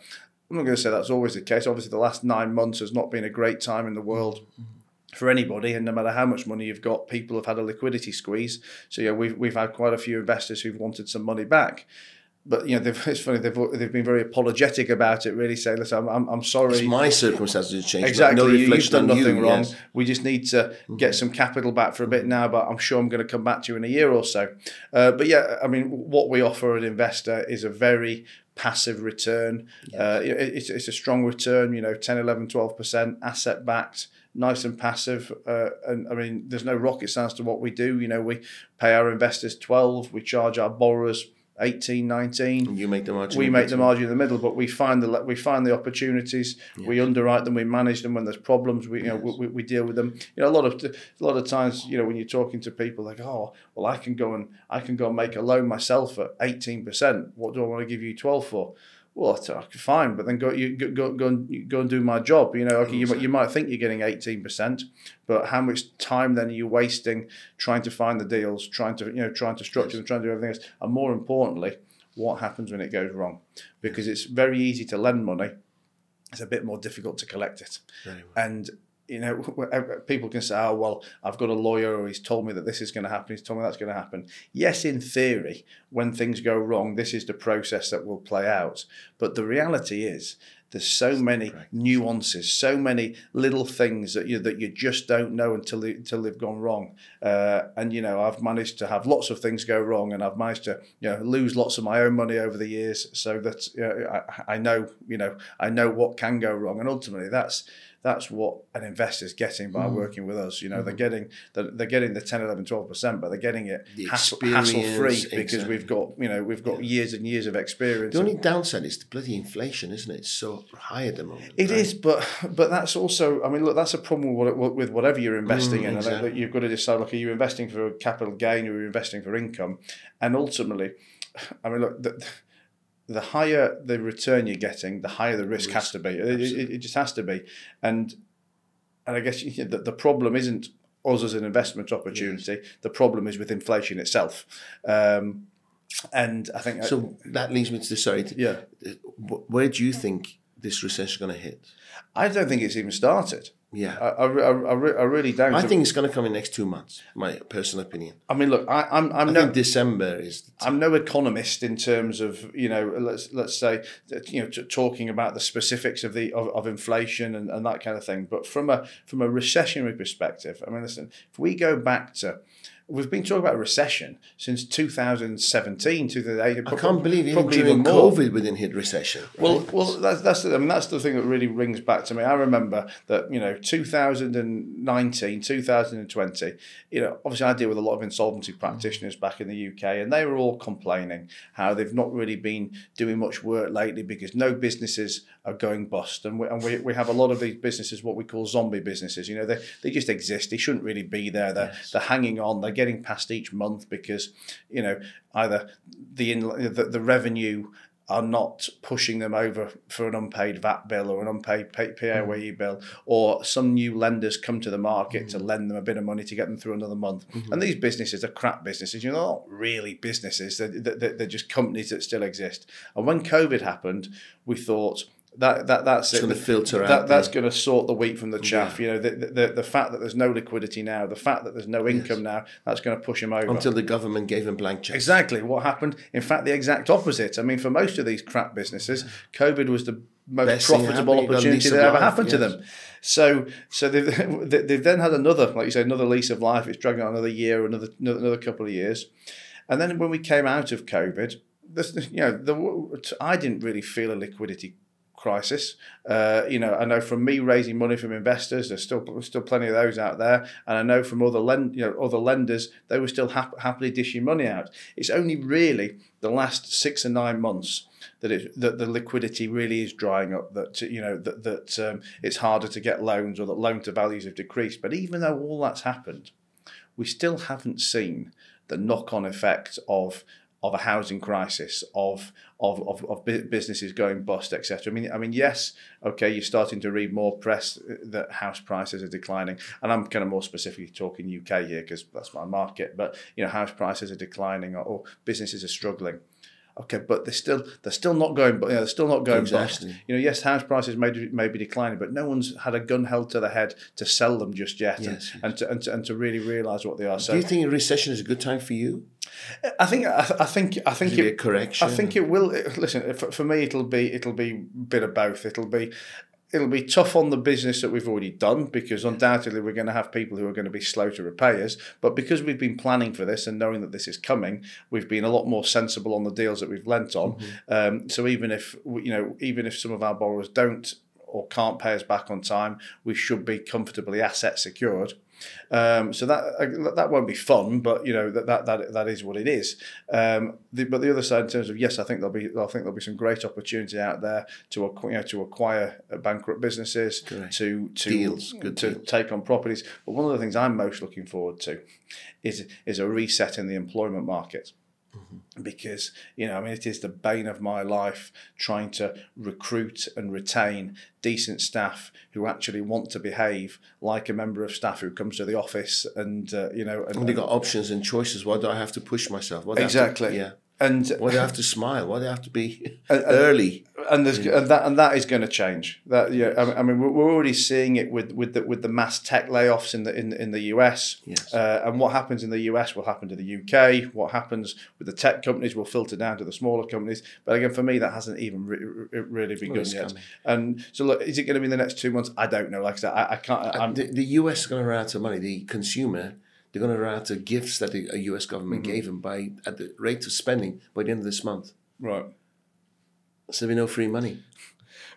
I'm not going to say that's always the case. Obviously, the last nine months has not been a great time in the world mm-hmm. Mm-hmm. for anybody, and no matter how much money you've got, people have had a liquidity squeeze. So yeah, we've we've had quite a few investors who've wanted some money back. But you know, they've, it's funny. They've they've been very apologetic about it. Really saying, "Listen, I'm I'm, I'm sorry." It's my circumstances have changed. Exactly. No you, you've done nothing you, wrong. yes. We just need to get some capital back for a bit now, but I'm sure I'm going to come back to you in a year or so. Uh, but yeah, I mean, what we offer an investor is a very passive return. Uh, it- it's, it's a strong return, you know, 10, 11, 12%, asset backed. Nice and passive, uh, and I mean, there's no rocket science to what we do. You know, we pay our investors 12, we charge our borrowers 18, 19 You make the margin. we make the margin in the middle, but we find the we find the opportunities. We underwrite them. We manage them when there's problems. We you know we, we deal with them. You know a lot of a lot of times you know when you're talking to people like oh well I can go and I can go and make a loan myself at eighteen percent. What do I want to give you twelve for? Well, fine, but then go you go go go and, go and do my job. You know, okay, you, might- you might think you're getting eighteen percent, but how much time then are you wasting trying to find the deals, trying to you know trying to structure them, trying to do everything else, and more importantly, what happens when it goes wrong? Because it's very easy to lend money, it's a bit more difficult to collect it, and you know <laughs> people can say, "Oh well, I've got a lawyer, or he's told me that this is going to happen. He's told me that's going to happen." Yes, in theory, when things go wrong, this is the process that will play out. But the reality is, there's so many nuances, so many little things that you that you just don't know until they, until they've gone wrong. Uh, and you know, I've managed to have lots of things go wrong, and I've managed to you know lose lots of my own money over the years, so that you know, I, I know you know I know what can go wrong, and ultimately that's that's what an investor's getting by working with us. You know, they're getting they're, they're getting the 10, 11, 12 percent, but they're getting it The hassle, free because we've got you know we've got years and years of experience. The only downside is the bloody inflation, isn't it? It's so high at the moment. It right? is, but but that's also. I mean, look, that's a problem with, what, with whatever you're investing Mm, in. Exactly. that you've got to decide: look, are you investing for capital gain, or are you investing for income? And ultimately, I mean, look, the, the higher the return you're getting, the higher the risk, has to be. It, it, it just has to be, and and I guess you know, the, the problem isn't us as an investment opportunity. The problem is with inflation itself. Um, and I think So that leads me to the sorry. yeah, Where do you think this recession is going to hit? I don't think it's even started. Yeah. I, I, I, I really don't. I think it's going to come in the next two months. My personal opinion. I mean, look, I, I'm I'm I no think December is. I'm no economist in terms of you know let's let's say you know talking about the specifics of the of, of inflation and, and that kind of thing. But from a from a recessionary perspective, I mean, listen, if we go back to We've been talking about recession since 2017, 2008. I can't believe even probably during. COVID we didn't hit recession. Well, right? well, that's that's the, I mean that's the thing that really rings back to me. I remember that you know 2019, 2020. You know, obviously I deal with a lot of insolvency mm. practitioners back in the UK, and they were all complaining how they've not really been doing much work lately because no businesses are going bust, and we, and we, we have a lot of these businesses what we call zombie businesses. You know, they they just exist. They shouldn't really be there. They're they're hanging on. They're getting past each month because you know either the in, the, the revenue are not pushing them over for an unpaid VAT bill or an unpaid pay- PAYE mm. bill, or some new lenders come to the market to mm. lend them a bit of money to get them through another month. Mm-hmm. And these businesses are crap businesses. You know, they're not really businesses. They're, they're, they're just companies that still exist. And when COVID happened, we thought, That that that's It's it. gonna filter that, out That's going to sort the wheat from the chaff. You know, the, the the fact that there's no liquidity now, the fact that there's no income now, that's going to push them over. Until the government gave him blank checks. Exactly what happened. In fact, the exact opposite. I mean, for most of these crap businesses, COVID was the most Best profitable happened. You got a opportunity that ever life, happened to them. So, so they've <laughs> they- they've then had another, like you say, another lease of life. It's dragging on another year, another another couple of years, and then when we came out of COVID, this, you know, the, I didn't really feel a liquidity crisis. Uh, you know, I know from me raising money from investors, there's still still plenty of those out there, and I know from other lend, you know, other lenders, they were still hap- happily dishing money out. It's only really the last six or nine months that it that the liquidity really is drying up. That you know that that um, it's harder to get loans or that loan to values have decreased. But even though all that's happened, we still haven't seen the knock-on effect of of a housing crisis, of of of, of businesses going bust, etc. I mean, I mean, yes, okay, you're starting to read more press uh, that house prices are declining, and I'm kind of more specifically talking UK here because that's my market. But you know, house prices are declining, or, or businesses are struggling. Okay, but they're still they're still not going, but you know, they're still not going Exactly. bust. You know, yes, house prices may, may be declining, but no one's had a gun held to the head to sell them just yet, and, Yes, yes. and to and to, and to really realise what they are. So, Do you think a recession is a good time for you? I think I, I think I think it be a correction? I think it will. Listen, for, for me, it'll be it'll be a bit of both. It'll be it'll be tough on the business that we've already done because undoubtedly we're going to have people who are going to be slow to repay us. But because we've been planning for this and knowing that this is coming, we've been a lot more sensible on the deals that we've lent on. Um, so even if you know, even if some of our borrowers don't or can't pay us back on time, we should be comfortably asset secured. Um, so that uh, that won't be fun, but you know that that that, that is what it is. Um, the, but the other side, in terms of yes, I think there'll be I think there'll be some great opportunity out there to acquire you know, to acquire uh, bankrupt businesses, Correct. to to Deals, to deals. take on properties. But one of the things I'm most looking forward to is is a reset in the employment market because you know I mean it is the bane of my life trying to recruit and retain decent staff who actually want to behave like a member of staff who comes to the office and uh, you know and, When they got options and choices, why do I have to push myself? Why do I have to- exactly yeah. And Why do I have to smile? Why do I have to be <laughs> And- early? and there's and that and that is going to change. That yeah, I mean, I mean we're, we're already seeing it with with the with the mass tech layoffs in the in in the US. Yes. Uh, and what happens in the US will happen to the UK. What happens with the tech companies will filter down to the smaller companies. But again, for me, that hasn't even re- re- really begun it's yet. coming. And so, look, is it going to be in the next two months? I don't know. Like I said, I, I can't. I'm, the, the US is going to run out of money. The consumer, they're going to run out of gifts that the US government Mm-hmm. gave them by at the rate of spending by the end of this month. right. So we no free money.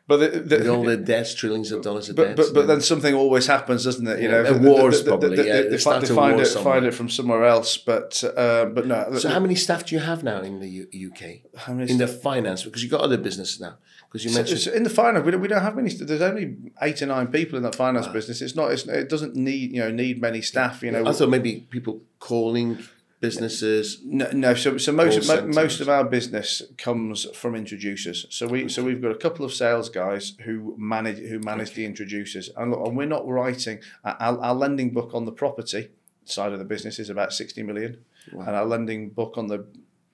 But the, the, With all the debts, trillions of dollars of but, debts. but, but then something always happens, doesn't it? You Yeah, know, and The- the- wars the- probably, yeah, they, find, they find it somewhere. find it from somewhere else. But uh, but no. so how many staff do you have now in the U- UK? How many in the finance? Because you've got other businesses now. Because you mentioned so in the finance, we don't, we don't have many. There's only eight or nine people in that finance business. It's not. It's, it doesn't need you know need many staff. You know. I thought maybe people calling businesses. No, no. So, so most mo- most of our business comes from introducers. So we so we've got a couple of sales guys who manage who manage the introducers, and, look, and we're not writing our, our lending book on the property side of the business is about sixty million, and our lending book on the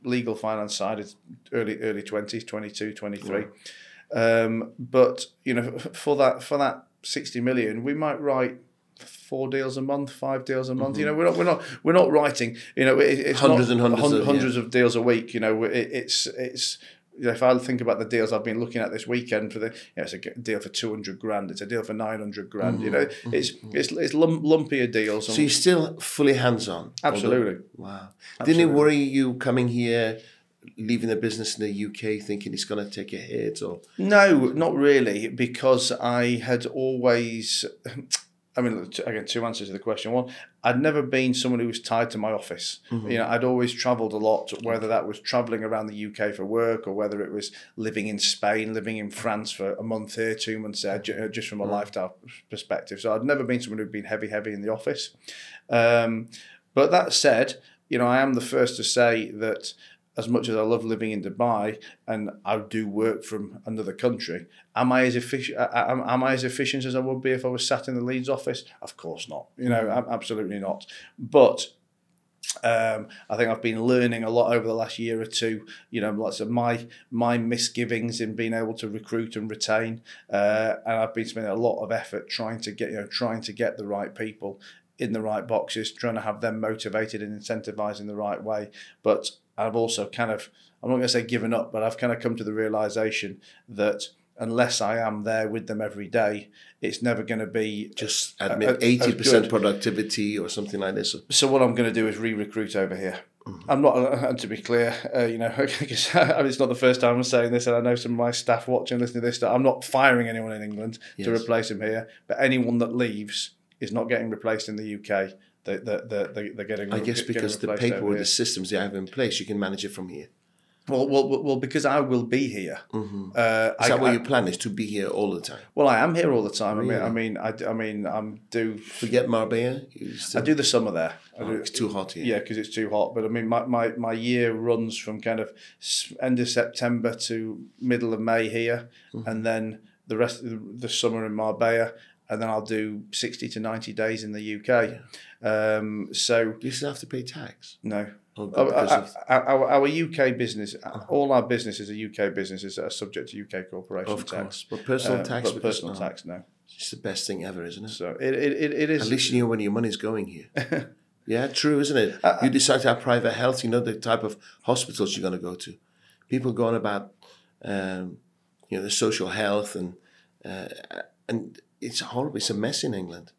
legal finance side is early early twenties, 22, 23. Um, but you know, for that for that sixty million, we might write four deals a month, five deals a month. You mm-hmm. know, we're not we're not we're not writing. You know, it, it's Hundreds and hundreds hun- of- hundreds of deals a week. You know, it, it's it's. If I think about the deals I've been looking at this weekend for the, you know, it's a deal for two hundred grand. It's a deal for nine hundred grand. You mm-hmm. know, mm-hmm. it's it's it's lum- lumpier deals. So you're still fully hands on. Absolutely. Wow. Didn't it worry you coming here, leaving the business in the UK, thinking it's going to take a hit? Or No, not really, because I had always. I mean, again, two answers to the question. One, I'd never been someone who was tied to my office. Mm-hmm. You know, I'd always travelled a lot, whether that was travelling around the UK for work or whether it was living in Spain, living in France for a month here, two months there, uh, just from a mm-hmm. lifestyle perspective. So I'd never been someone who'd been heavy, heavy in the office. Um, but that said, you know, I am the first to say that as much as I love living in Dubai and I do work from another country, am I as efficient? Am, am I as efficient as I would be if I was sat in the Leeds office? Of course not. You know, absolutely not. But Um, I think I've been learning a lot over the last year or two. You know, lots of my my misgivings in being able to recruit and retain, uh, and I've been spending a lot of effort trying to get you know trying to get the right people in the right boxes, trying to have them motivated and incentivized in the right way. But I've also kind of I'm not going to say given up, but I've kind of come to the realization that unless I am there with them every day, it's never going to be Just admit eighty percent productivity or something like this. So what I'm going to do is re-recruit over here. Mm-hmm. I'm not, <laughs> and to be clear, uh, you know, <laughs> because <laughs> it's not the first time I'm saying this, and I know some of my staff watching, listening to this, that I'm not firing anyone in England to replace him here, but anyone that leaves is not getting replaced in the UK. They, they, they, they, they're getting. I guess because the paperwork, the systems they have in place, you can manage it from here. Well, well, well, because I will be here. Mm-hmm. Uh, Is I, that what I- your plan is to be here all the time? well, I am here all the time. Really? I mean, I mean, I, I mean, I'm do. Forget Marbella. You I do the summer there. Oh, do, it's too hot here. Yeah, because it's too hot. But I mean, my, my, my year runs from kind of end of September to middle of May here, Mm-hmm. and then the rest of the, the summer in Marbella, and then I'll do sixty to ninety days in the UK. Um, so Do you still have to pay tax? no. Oh, Our, of, our, our UK business, all our businesses are UK businesses that are subject to UK corporation of tax. course. But personal Uh, tax, but personal tax, no. It's the best thing ever, isn't it? So it, it, it, it is. At least you know when your money's going here. <laughs> yeah, true, isn't it? Uh, you decide to have private health, you know the type of hospitals you're going to go to. People go on about, um, you know, the social health and uh, and it's horrible. It's a mess in England.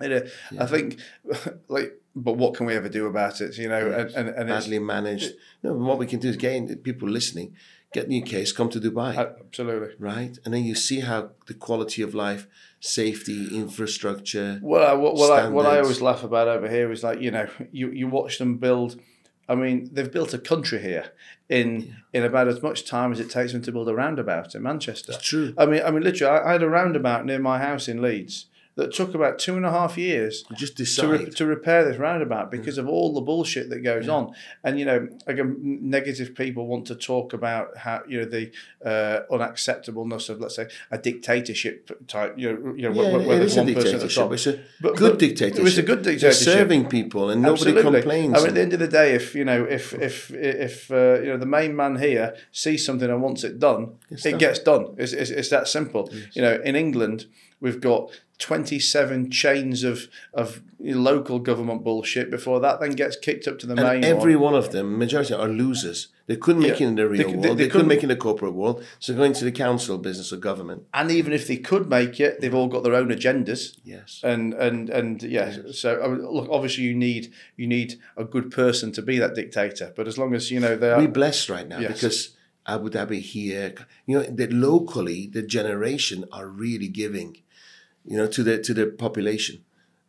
Uh, I think, <laughs> like, but what can we ever do about it? You know, and and, and Badly managed. No, what we can do is get people listening, get your case, come to Dubai. absolutely. right? And then you see how the quality of life, safety, infrastructure. What I, what, what, I, what I always laugh about over here is like you know you, you watch them build. I mean, they've built a country here in in about as much time as it takes them to build a roundabout in Manchester. It's true. I mean, I mean, literally, I, I had a roundabout near my house in Leeds that took about two and a half years just to, re- to repair this roundabout because of all the bullshit that goes on. And you know, again, negative people want to talk about how you know the uh, unacceptableness of let's say a dictatorship type. You know, you know yeah, where, where there's one person at the dictatorship. top. It's a But- good but dictatorship. It's a good dictatorship. They're serving people and nobody Absolutely. complains. I mean, at the end of the day, if you know, if if if uh, you know the main man here sees something and wants it done, It's it done. gets done. It's, it's, it's that simple. You know, in England, we've got twenty seven chains of of local government bullshit before that then gets kicked up to the main. every one. one of them, majority are losers. They couldn't make Yeah. it in the real They- world. they- They, they couldn't make it in the corporate world. So going to the council business or government. and even if they could make it, they've all got their own agendas. Yes. and and and yeah so I mean, look obviously you need you need a good person to be that dictator but as long as you know they are We're blessed right now Yes. because Abu Dhabi here, you know, that locally the generation are really giving, you know, to the to the population.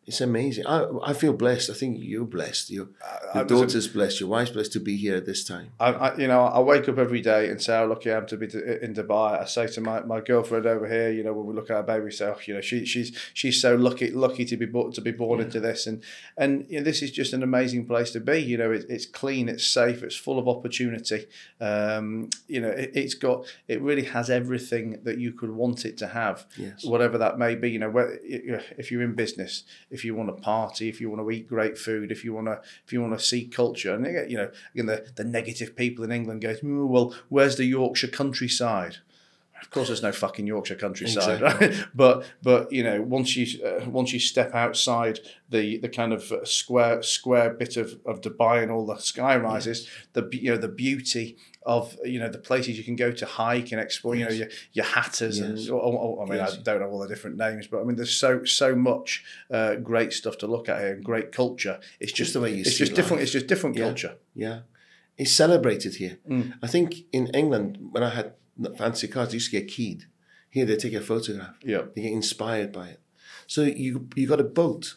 It's amazing. I I feel blessed. I think you're blessed. Your, your I- daughter's blessed. Your wife's blessed to be here at this time. I, I, you know, I wake up every day and say how lucky I am to be to, in Dubai. I say to my, my girlfriend over here, you know, when we look at our baby, say, oh, you know, she, she's she's so lucky lucky to be born to be born into this, and and you know, this is just an amazing place to be. You know, it, it's clean, it's safe, it's full of opportunity. Um, you know, it, it's got it really has everything that you could want it to have, Yes. whatever that may be. You know, whether, if you're in business, if you want to party, if you want to eat great food, if you want to if you want to see culture, and you know, again, the, the negative people in England goes, "Oh, hmm, well, where's the Yorkshire countryside? Of course, there's no fucking Yorkshire countryside, Exactly. right? <laughs> But but you know, once you uh, once you step outside the the kind of uh, square square bit of, of Dubai and all the sky rises, the you know the beauty of you know the places you can go to hike and explore. You know your your Hattas Yes. and oh, oh, I mean Yes. I don't know all the different names, but I mean there's so so much uh, great stuff to look at here and great culture. It's just, the way you it's just different. It's just different Yeah. culture. Yeah. It's celebrated here. Mm. I think in England, when I had fancy cars, they used to get keyed. Here, they take a photograph. Yeah, They get inspired by it. So you you got a boat.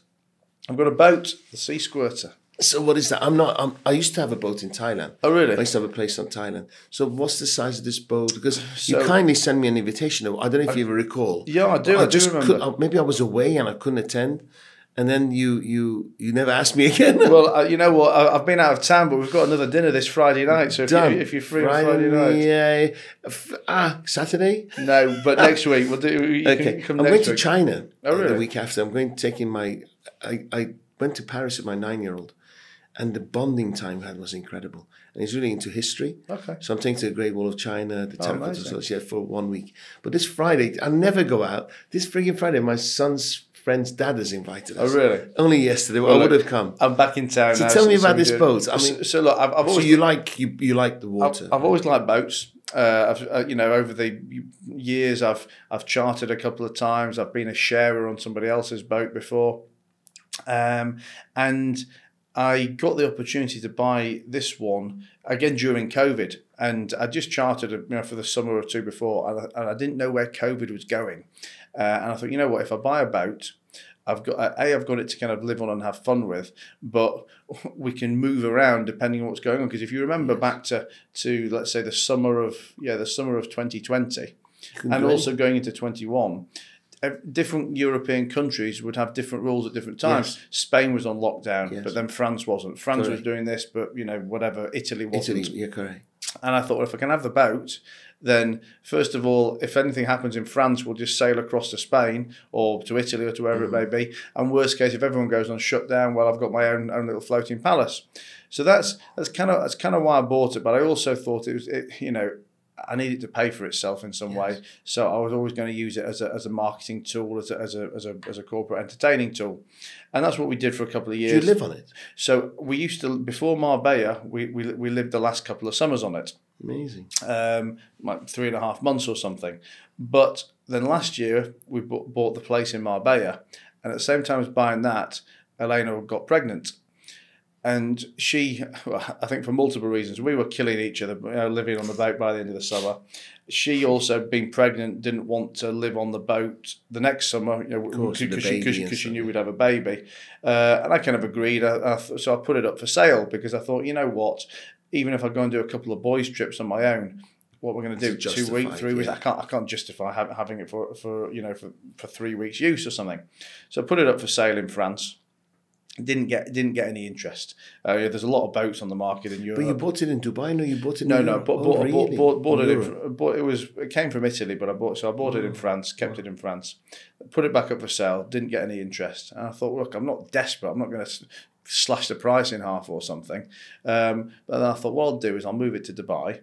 I've got a boat, the Sea Squirter. So what is that? I'm not. I'm, I used to have a boat in Thailand. Oh really? I used to have a place in Thailand. So what's the size of this boat? Because you kindly sent me an invitation. I don't know if you ever recall. Yeah, I do. I, do remember. could, uh, maybe I was away and I couldn't attend, and then you you you never asked me <laughs> again. Well, uh, you know what? I, I've been out of town, but we've got another dinner this Friday night. So if, you, if you're free on Friday night, Yeah. F- Ah, Saturday. no. But next week we'll do. You Okay. can come I'm going to. China Oh, really? the week after. I'm going to take in my. I, I went to Paris with my nine year old, and the bonding time had was incredible. And he's really into history. Okay. So I'm taking to the Great Wall of China, the Terracotta amazing. Associate for one week. But this Friday, I never go out. This freaking Friday, my son's friend's dad has invited us. Oh, really? Only yesterday. Well, I would look, have come. I'm back in town So now. tell me about this boat. I so, mean- so look, I've, I've So always you like you you like the water? I've, I've always liked boats. Uh, I've, uh, you know, over the years, I've I've chartered a couple of times. I've been a sharer on somebody else's boat before, um, and I got the opportunity to buy this one again during COVID, and I just chartered it, you know, for the summer or two before, and I, and I didn't know where COVID was going, uh, and I thought, you know what, if I buy a boat. I've got a. I've got it to kind of live on and have fun with, but <laughs> we can move around depending on what's going on. Because if you remember back to to let's say the summer of yeah the summer of 2020, and also going into 21, different European countries would have different rules at different times. Yes. Spain was on lockdown, Yes. but then France wasn't. France was doing this, but you know whatever. Italy wasn't. Italy, you're correct. And I thought, well, if I can have the boat, then first of all, if anything happens in France, we'll just sail across to Spain or to Italy or to wherever it mm-hmm. may be. And worst case, if everyone goes on shutdown, well, I've got my own own little floating palace. So that's that's kind of that's kind of why I bought it. But I also thought it was, it, you know. I needed to pay for itself in some way, so I was always going to use it as a, as a marketing tool, as a, as a as a as a corporate entertaining tool, and that's what we did for a couple of Do years. you live on it? So we used to before Marbella, we, we we lived the last couple of summers on it Amazing. um, like three and a half months or something. But then last year we bought, bought the place in Marbella, and at the same time as buying that, Elena got pregnant. And she, <laughs> well, I think for multiple reasons, we were killing each other, you know, living on the boat by the end of the summer. She also, being pregnant, didn't want to live on the boat the next summer, you know, course, with the because she, cause, cause she knew we'd have a baby. Uh, and I kind of agreed. I, I th- so I put it up for sale because I thought, you know what, even if I go and do a couple of boys' trips on my own, what we're going to do two weeks, three weeks. yeah. I can't, I can't justify ha- having it for, for you know for, for three weeks use or something. So I put it up for sale in France. Didn't get didn't get any interest. Uh, yeah, there's a lot of boats on the market in Europe. But you bought it in Dubai? No, you bought it. No, no, Europe? bought, Oh, bought, bought, bought, bought In it. In, bought, it was it came from Italy, but I bought so I bought it in France, kept it in France, put it back up for sale. Didn't get any interest, and I thought, look, I'm not desperate. I'm not going to slash the price in half or something. Um, but then I thought, what I'll do is I'll move it to Dubai,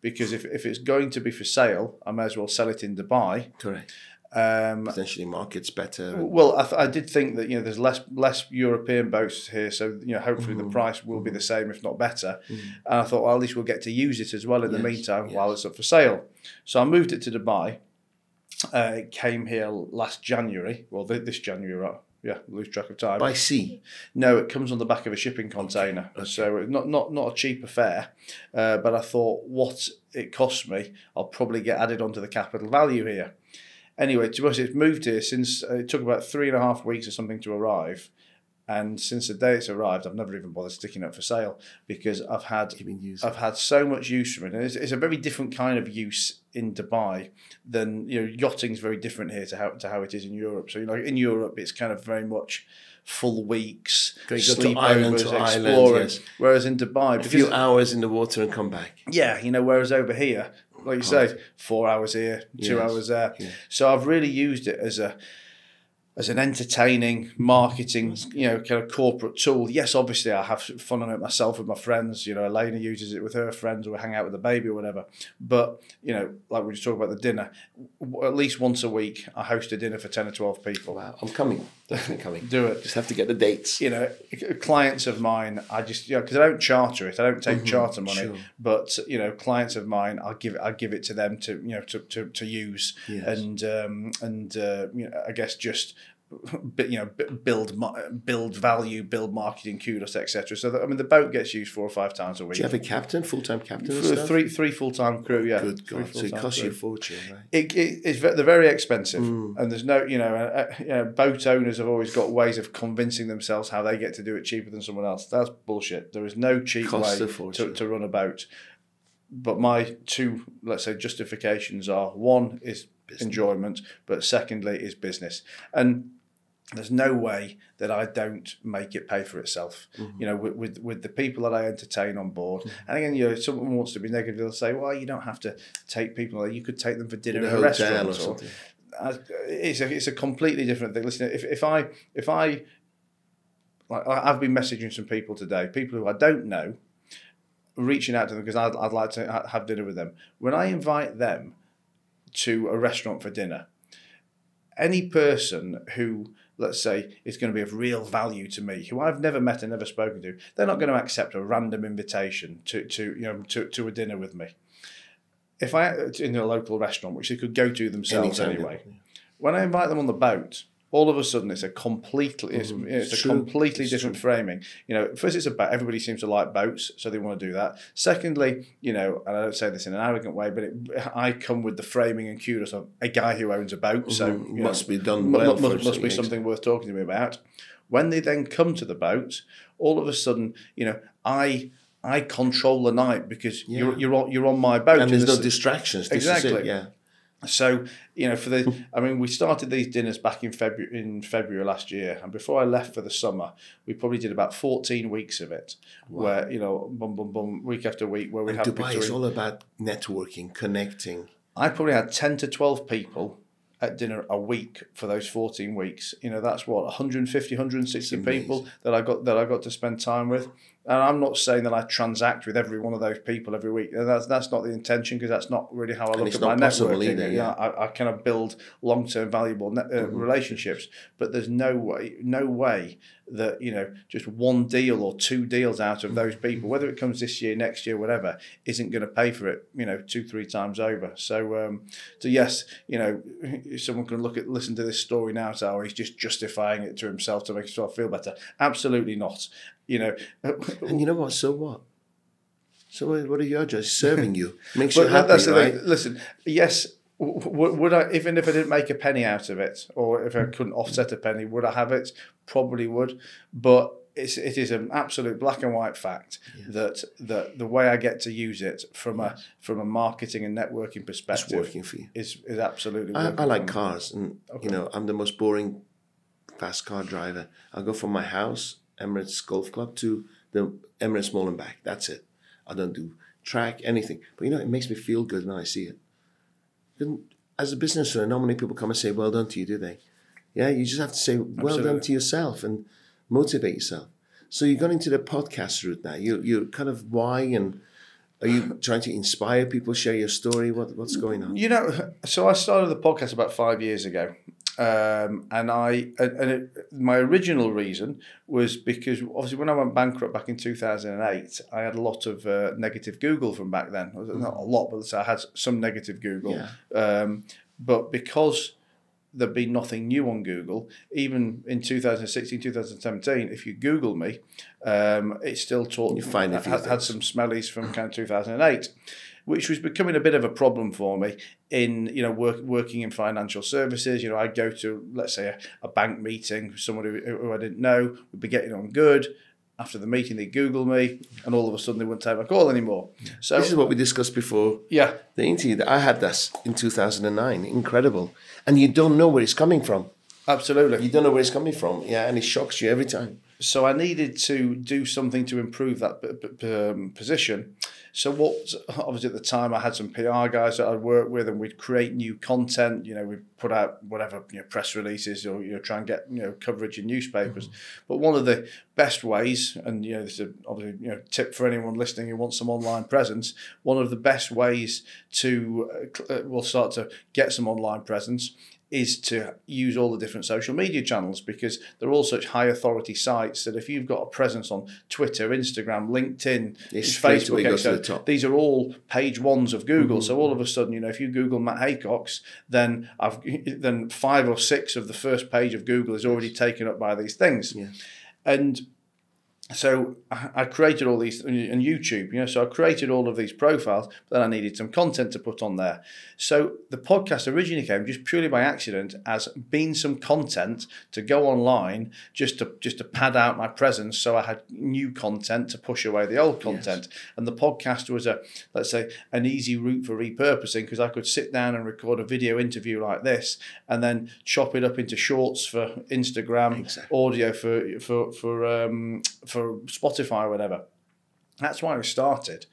because if if it's going to be for sale, I may as well sell it in Dubai. Correct. Um, Potentially markets better. well, I, th- I did think that you know there's less less European boats here, so you know hopefully the price will be the same, if not better. And I thought, well, at least we'll get to use it as well in the meantime yes. while it's up for sale. So I moved it to Dubai. Uh, it came here last January, well, th- this January, right? Yeah, lose track of time. By sea. No, it comes on the back of a shipping container, so it's not not not a cheap affair. Uh, but I thought, what it costs me, I'll probably get added onto the capital value here. Anyway, to us, it's moved here since uh, it took about three and a half weeks or something to arrive, and since the day it's arrived, I've never even bothered sticking it up for sale because I've had I've had so much use from it. And it's, it's a very different kind of use in Dubai than you know yachting's very different here to how to how it is in Europe. So you know in Europe it's kind of very much full weeks, Great, go to island sleepovers, to island, exploring. yes. Whereas in Dubai, a because few hours in the water and come back. yeah, you know, whereas over here, like you say, four hours here, two Yes, hours there. So I've really used it as a as an entertaining marketing, you know, kind of corporate tool. Yes, obviously I have fun on it myself with my friends. You know, Elena uses it with her friends, or we hang out with the baby or whatever. But you know, like we just talked about the dinner, w- at least once a week I host a dinner for ten or twelve people. Wow, I'm coming. Definitely coming. Do it. Just have to get the dates. you know, clients of mine, I just, you know, because I don't charter it, I don't take charter money, sure. but you know, clients of mine, I'll give, I give it to them to, you know, to, to, to use, Yes. and um, and uh, you know, I guess just, you know, build, build value, build marketing, kudos, etc. So that, I mean, the boat gets used four or five times a week. Do you have a captain, full time captain? Three- three, three full time crew, yeah. Good God. So it full-time costs you a fortune, right? it, it, it's they're very expensive, Mm. and there's no, you know, uh, uh, you know, boat owners have always got ways of convincing themselves how they get to do it cheaper than someone else. That's bullshit. There is no cheap Costs way to, to run a boat. But my two, let's say, justifications are one is enjoyment, but secondly is business, and there's no way that I don't make it pay for itself. Mm-hmm. You know, with, with with the people that I entertain on board. And again, you know, if someone wants to be negative, they'll say, "Well, you don't have to take people. You could take them for dinner In in a restaurant or or something. I- it's a, it's a completely different thing. Listen, if, if I if I like I've been messaging some people today, people who I don't know, reaching out to them because I'd, I'd like to have dinner with them. When I invite them to a restaurant for dinner, any person who let's say is going to be of real value to me, who I've never met and never spoken to, they're not going to accept a random invitation to, to you know to, to a dinner with me. If I in a local restaurant, which they could go to themselves Anytime, anyway, when I invite them on the boat, all of a sudden it's a completely it's, it's a True. completely It's different framing. You know, first it's about everybody seems to like boats, so they want to do that. Secondly, you know, and I don't say this in an arrogant way, but it, I come with the framing and kudos of a guy who owns a boat, so Mhm. you Must be done well mu- Must, must be something. worth talking to me about. When they then come to the boat, all of a sudden, you know, I. I control the night because you're you're on, you're on my boat. And there's no distractions. This Is it, Exactly. yeah. So you know, for the, I mean, we started these dinners back in February in February last year, and before I left for the summer, we probably did about fourteen weeks of it, where you know, bum bum bum, week after week, where we have Dubai is between- all about networking, connecting. I probably had 10 to 12 people at dinner a week for those 14 weeks. You know, that's what 150, 160 people that I got that I got to spend time with. And I'm not saying that I transact with every one of those people every week. That's that's not the intention because that's not really how I look at my networking. either, know, I, I kind of build long term valuable net, uh, relationships, but there's no way no way that you know just one deal or two deals out of those people, whether it comes this year, next year, whatever, isn't going to pay for it. You know, two three times over. So um, so yes, you know, <laughs> someone can look at listen to this story now. So he's just justifying it to himself to make himself feel better. Absolutely not. You know, And you know what? So what? So what, are you just serving you? <laughs> Makes you happy, that's the right? thing. Listen, yes. w- Would I, even if I didn't make a penny out of it, or if I couldn't offset a penny, would I have it? Probably would. But it's, it is an absolute black and white fact that that the way I get to use it from a from a marketing and networking It's perspective working for you. is is absolutely. I, I like cars, and you know, I'm the most boring fast car driver. I'll go from my house, Emirates Golf Club, to the Emirates Mall and back. That's it. I don't do track anything. But you know, it makes me feel good when I see it. And as a business owner, not many people come and say, "Well done to you," do they? Yeah, you just have to say, "Well done to yourself," and motivate yourself. So you got into the podcast route now. You you kind of why and are you trying to inspire people, share your story? What what's going on? You know, so I started the podcast about five years ago, um, and I and, it, my original reason was because obviously when I went bankrupt back in two thousand and eight, I had a lot of uh, negative Google from back then. Not a lot, but I had some negative Google. Um, but because there'd been nothing new on Google, even in 2016, 2017, if you Google me, um, it still taught You find had, had some smellies from kind of 2008 which was becoming a bit of a problem for me in you know work, working in financial services. You know, I'd go to let's say a, a bank meeting, someone who, who I didn't know, would be getting on good. After the meeting, they Google me, and all of a sudden they wouldn't take my call anymore. So This is what we discussed before yeah, the interview. That I had this in 2009. Incredible. And you don't know where it's coming from. absolutely. You don't know where it's coming from. Yeah, and it shocks you every time. So I needed to do something to improve that p- p- um, position. So what? Obviously, at the time, I had some PR guys that I'd work with, and we'd create new content. You know, we'd put out whatever you know press releases, or you know, try and get you know coverage in newspapers. But one of the best ways, and you know, this is obviously you know tip for anyone listening who wants some online presence. One of the best ways to uh, cl- uh, will start to get some online presence is to use all the different social media channels because they're all such high authority sites that if you've got a presence on Twitter, Instagram, LinkedIn, It's Facebook, goes to etc., the top. Mm-hmm. these are all page ones of Google. So all of a sudden, you know, if you Google Matt Haycox, then I've <laughs> then five or six of the first page of Google is already taken up by these things, Yeah. and so I created all these and YouTube, you know, so I created all of these profiles, but then I needed some content to put on there. So the podcast originally came just purely by accident as being some content to go online just to just to pad out my presence so I had new content to push away the old content. And the podcast was a let's say an easy route for repurposing because I could sit down and record a video interview like this and then chop it up into shorts for Instagram, Exactly. audio for for for um, for Spotify or whatever. That's why we started.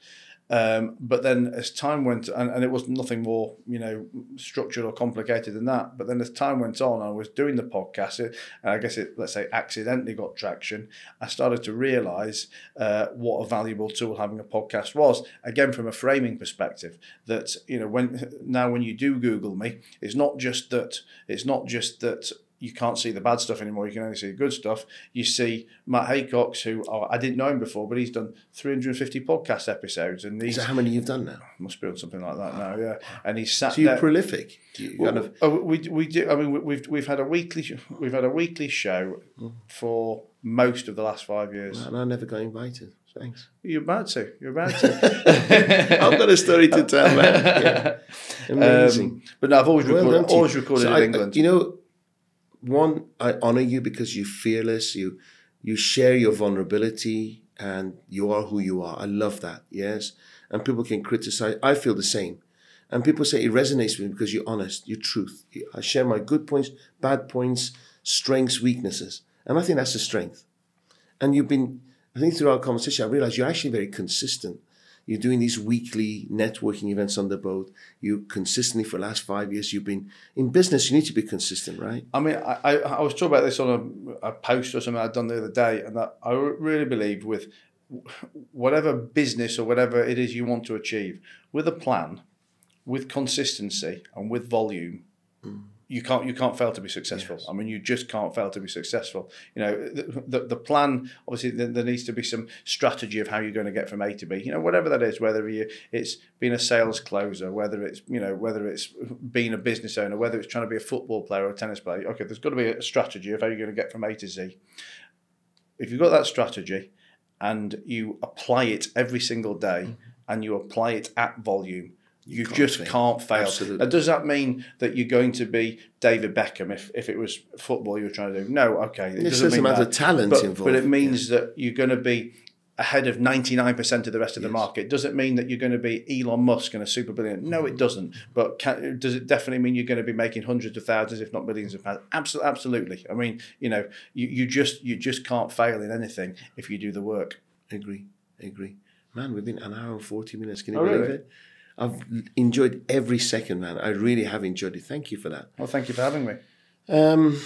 Um, but then as time went, and, and it was nothing more, you know, structured or complicated than that. But then as time went on, I was doing the podcast, and I guess it, let's say, accidentally got traction. I started to realise uh, what a valuable tool having a podcast was. Again, from a framing perspective, that you know, when now when you do Google me, it's not just that it's not just that you can't see the bad stuff anymore. You can only see the good stuff. You see Matt Haycox, who oh, I didn't know him before, but he's done 350 podcast episodes, and he's So how many you've done now? must be on something like that now. Yeah, and he's sat So you're there. prolific. You Well, kind of oh, we we do. I mean, we- we've we've had a weekly we've had a weekly show for most of the last five years. and I never got invited. Thanks. You're about to. You're about to. <laughs> I've got a story to tell, man. Yeah. <laughs> Amazing. Um, but no, I've always Well recorded. done to you. always recorded So in I- England. You know, one, I honor you because you're fearless. You you share your vulnerability and you are who you are. I love that. Yes, and people can criticize. I feel the same, and people say it resonates with me because you're honest. You're truth. I share my good points, bad points, strengths, weaknesses, and I think that's a strength. And you've been. I think through our conversation, I realized you're actually very consistent. You're doing these weekly networking events on the boat. You consistently for the last five years. You've been in business. You need to be consistent, right? I mean, I, I, I was talking about this on a, a post or something I'd done the other day, and that I really believe with whatever business or whatever it is you want to achieve, with a plan, with consistency, and with volume, mm. You can't you can't fail to be successful. I mean, you just can't fail to be successful. You know, the, the, the plan obviously there, there needs to be some strategy of how you're going to get from A to B. You know, whatever that is, whether you it's being a sales closer, whether it's you know whether it's being a business owner, whether it's trying to be a football player or a tennis player. Okay, there's got to be a strategy of how you're going to get from A to Z. If you've got that strategy and you apply it every single day mm-hmm. and you apply it at volume, you, can't just can't fail. Absolutely. Now, does that mean that you're going to be David Beckham if, if it was football you were trying to do? No, okay. It doesn't a mean amount that. of talent but, involved. But it means that you're going to be ahead of 99% of the rest of the market. Does it mean that you're going to be Elon Musk and a super billionaire? No, it doesn't. But can, does it definitely mean you're going to be making hundreds of thousands, if not millions of pounds? Absolutely, absolutely. I mean, you know, you, you just you just can't fail in anything if you do the work. agree, agree. Man, we've an hour and forty minutes. Can you Oh, believe really? it? I've enjoyed every second, man. I really have enjoyed it. Thank you for that. Well, thank you for having me. Um,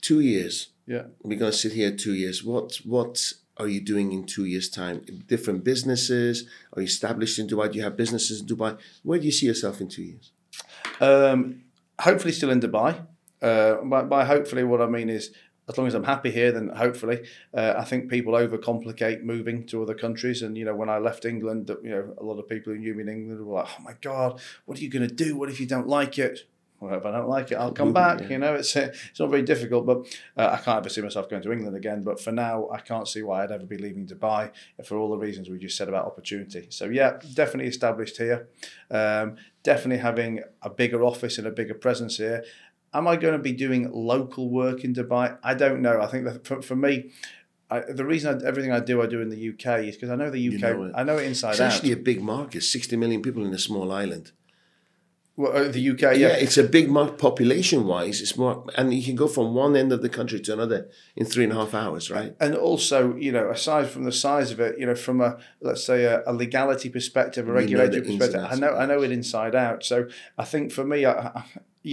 two years. Yeah. We're gonna sit here two years. What what are you doing in two years' time? Different businesses? Are you established in Dubai? Do you have businesses in Dubai? Where do you see yourself in two years? Um, hopefully, still in Dubai. Uh, by, by hopefully, what I mean is, as long as I'm happy here, then hopefully, uh, I think people overcomplicate moving to other countries. And you know, when I left England, you know, a lot of people who knew me in England were like, "Oh my God, what are you going to do? What if you don't like it?" Well, if I don't like it, I'll come back. yeah. You know, it's it's not very difficult, but uh, I can't ever see myself going to England again. But for now, I can't see why I'd ever be leaving Dubai for all the reasons we just said about opportunity. So yeah, definitely established here. Um, definitely having a bigger office and a bigger presence here. Am I going to be doing local work in Dubai? I don't know. I think that for, for me, I, the reason I, everything I do, I do in the UK is because I know the UK. know. I know it inside It's out. actually a big market. Sixty million people in a small island. Well, uh, the UK, Yeah, yeah. it's a big market population-wise. It's more, and you can go from one end of the country to another in three and a half hours, right? and also, you know, aside from the size of it, you know, from a let's say a, a legality perspective, a You regulatory the ins and perspective, I know I know it inside out. So I think for me, I, I,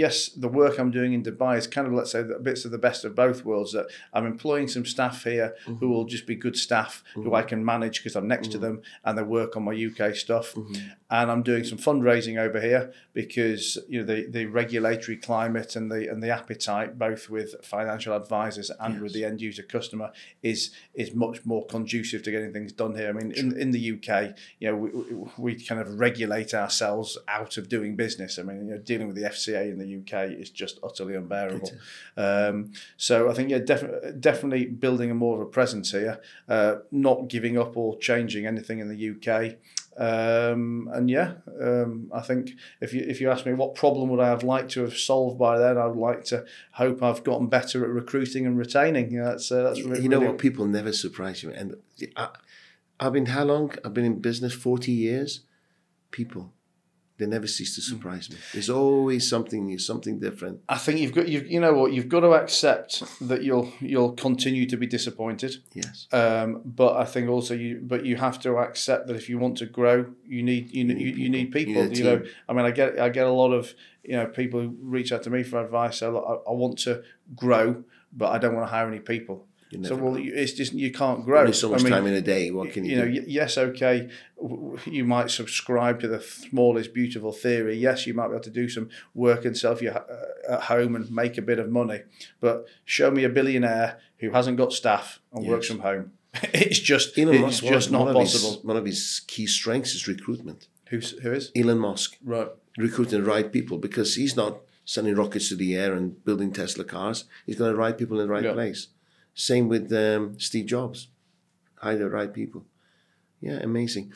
yes, the work I'm doing in Dubai is kind of let's say the bits of the best of both worlds. That I'm employing some staff here Mm-hmm. who will just be good staff who I can manage because I'm next to Mm-hmm. them and they work on my UK stuff. And I'm doing some fundraising over here because you know the, the regulatory climate and the and the appetite both with financial advisors and with the end user customer is is much more conducive to getting things done here. I mean, in, in the UK, you know, we, we, kind of regulate ourselves out of doing business. I mean, you know, dealing with the FCA in the UK is just utterly unbearable. Um, so I think yeah, definitely definitely building a more of a presence here, uh, not giving up or changing anything in the UK. Um, and yeah, um, I think if you if you ask me what problem would I have liked to have solved by then, I would like to hope I've gotten better at recruiting and retaining. Yeah, that's uh, that's really, you know really- what? People never surprise you. And I, I've been how long? I've been in business forty years. People, they never cease to surprise me. There's always something new, something different. I think you've got you you know what you've got to accept that you'll you'll continue to be disappointed. Yes. Um, but I think also you but you have to accept that if you want to grow, you need you need you, you need people. You need You know. I mean, I get I get a lot of you know people who reach out to me for advice. So I, I want to grow, but I don't want to hire any people. So well, know. you- it's just you can't grow. Only so much I mean, time in a day. What can you, you know, do? y- yes, okay, you might subscribe to the smallest beautiful theory. Yes, you might be able to do some work and self you uh, at home and make a bit of money. But show me a billionaire who hasn't got staff and works from home. <laughs> It's just Elon it's Musk, just not of his- possible. one of his key strengths is recruitment. Who's who is Elon Musk right? recruiting the right people because he's not sending rockets to the air and building Tesla cars. He's going to the right people in the right Yeah. place. Same with um, Steve Jobs. Hire the right people. Yeah, amazing.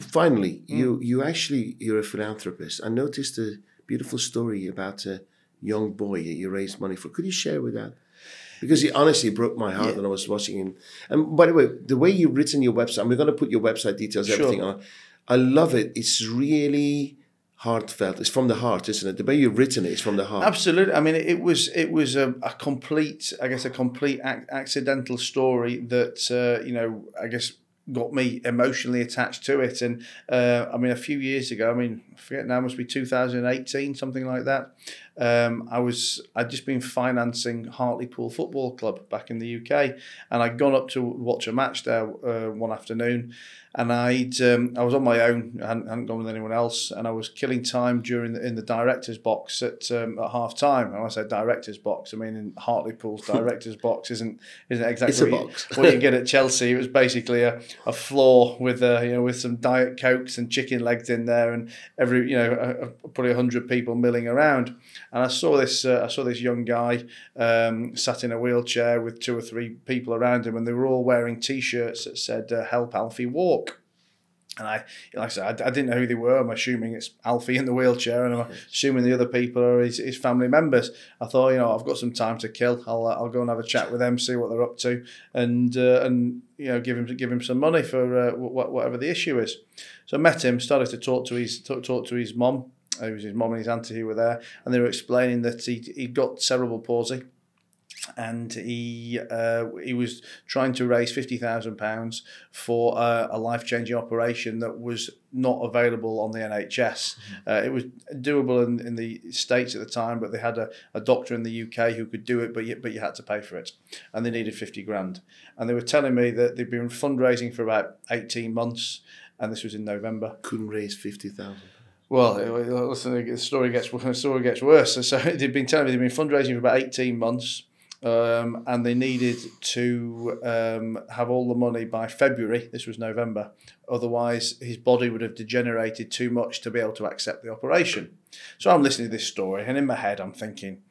Finally, Hmm. you you actually you're a philanthropist. I noticed a beautiful story about a young boy that you raised money for. Could you share with that? Because it honestly broke my heart Yeah. when I was watching him. And by the way, the way you've written your website, and we're going to put your website details, Sure. everything on. I love it. It's really heartfelt. It's from the heart, isn't it? The way you've written it is from the heart. Absolutely. I mean, it was it was a, a complete, I guess, a complete ac- accidental story that uh, you know, I guess, got me emotionally attached to it. And uh, I mean, a few years ago, I mean, I forget now, must be 2018, something like that. Um, I was I'd just been financing Hartlepool Football Club back in the UK, and I'd gone up to watch a match there uh, one afternoon, and I'd um, I was on my own, I hadn't, hadn't gone with anyone else, and I was killing time during the, in the director's box at um, at half time. And when I say director's box, I mean in Hartlepool's <laughs> director's box isn't isn't exactly It's a what you- box. what you get <laughs> at Chelsea. It was basically a, a floor with uh, you know with some diet cokes and chicken legs in there, and every you know a, a, probably hundred people milling around. And I saw this uh, I saw this young guy um, sat in a wheelchair with two or three people around him, and they were all wearing T-shirts that said uh, "Help Alfie Walk." And I, like I said, I, I didn't know who they were. I'm assuming it's Alfie in the wheelchair, and I'm assuming the other people are his, his family members. I thought, you know, I've got some time to kill. I'll, uh, I'll go and have a chat with them, see what they're up to, and uh, and you know, give him give him some money for uh, wh- whatever the issue is. So I met him, started to talk to his talk, talk to his mom. It was his mom and his auntie who were there, and they were explaining that he he got cerebral palsy and he uh, he was trying to raise fifty thousand pounds for uh, a life changing operation that was not available on the NHS. Uh, it was doable in, in the states at the time, but they had a, a doctor in the UK who could do it, but you, but you had to pay for it, and they needed fifty grand. And they were telling me that they'd been fundraising for about eighteen months, and this was in November. Couldn't raise fifty thousand. Well, listen, the story gets <laughs> the story gets worse. So, so they've been telling me they've been fundraising for about eighteen months, um, and they needed to um, have all the money by February. This was November. Otherwise, his body would have degenerated too much to be able to accept the operation. So I'm listening to this story, and in my head, I'm thinking,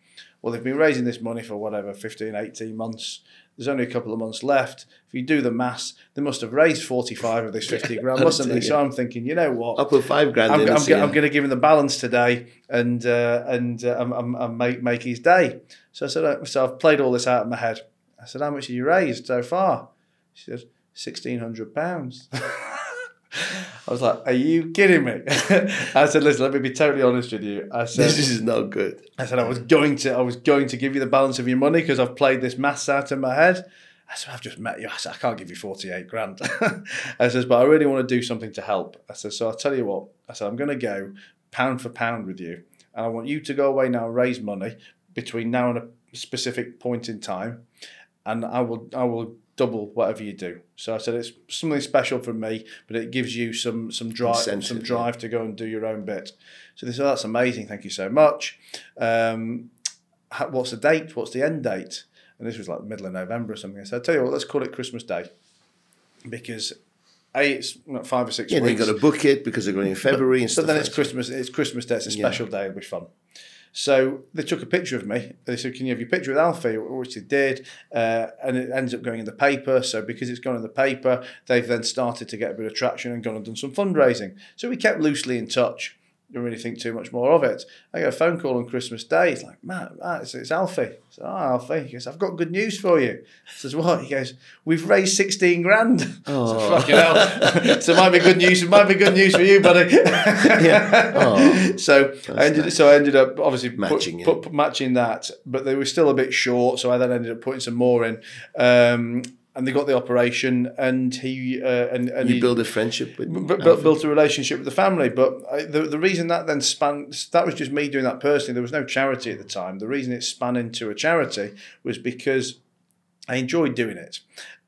well, they've been raising this money for whatever 15, 18 months. There's only a couple of months left. If you do the maths, they must have raised 45 of this 50 <laughs> grand, mustn't they? So I'm thinking, you know what? I'll put five grand I'm, in. I'm, and see go- ya. I'm going to give him the balance today and uh, and uh, I'm, I'm, I'm make make his day. So I said, uh, so I've played all this out in my head. I said, how much have you raised so far? She said, sixteen hundred pounds. <laughs> I was like, are you kidding me? <laughs> I said, listen, let me be totally honest with you. I said, this is not good. I said I was going to I was going to give you the balance of your money because I've played this maths out in my head. I said I've just met you. I said I can't give you forty eight grand. <laughs> I says but I really want to do something to help. I said so I'll tell you what. I said I'm going to go pound for pound with you, and I want you to go away now and raise money between now and a specific point in time, and I will I will double whatever you do. So I said it's something special for me, but it gives you some some drive Incentive, some yeah. drive to go and do your own bit. So they said, oh, that's amazing, thank you so much. Um, what's the date? What's the end date? And this was like the middle of November or something. I said, I tell you what, let's call it Christmas Day. Because A, it's not five or six Yeah, weeks. got to book it because they're going in February and But then it's. Christmas. It's Christmas Day. It's a Yeah. special day. It'll be fun. So they took a picture of me. They said, "Can you have your picture with Alfie?" Which they did, uh, and it ends up going in the paper. So because it's gone in the paper, they've then started to get a bit of traction and gone and done some fundraising. So we kept loosely in touch. Don't really think too much more of it. I get a phone call on Christmas Day. It's like, Matt, Matt it's, it's Alfie. So, oh, Alfie. He goes, I've got good news for you. I says, what? He goes, we've raised 16 grand. <laughs> Oh. So, fucking hell. <laughs> so it might be good news. It might be good news for you, buddy. <laughs> yeah. Oh, so, I ended, nice. so I ended up obviously matching, put, put, matching that, but they were still a bit short. So I then ended up putting some more in. Um, and they got the operation, and he uh, and, and you he build a friendship with b- built, built a relationship with the family. But I, the the reason that then span that was just me doing that personally. There was no charity at the time. The reason it span into a charity was because I enjoyed doing it.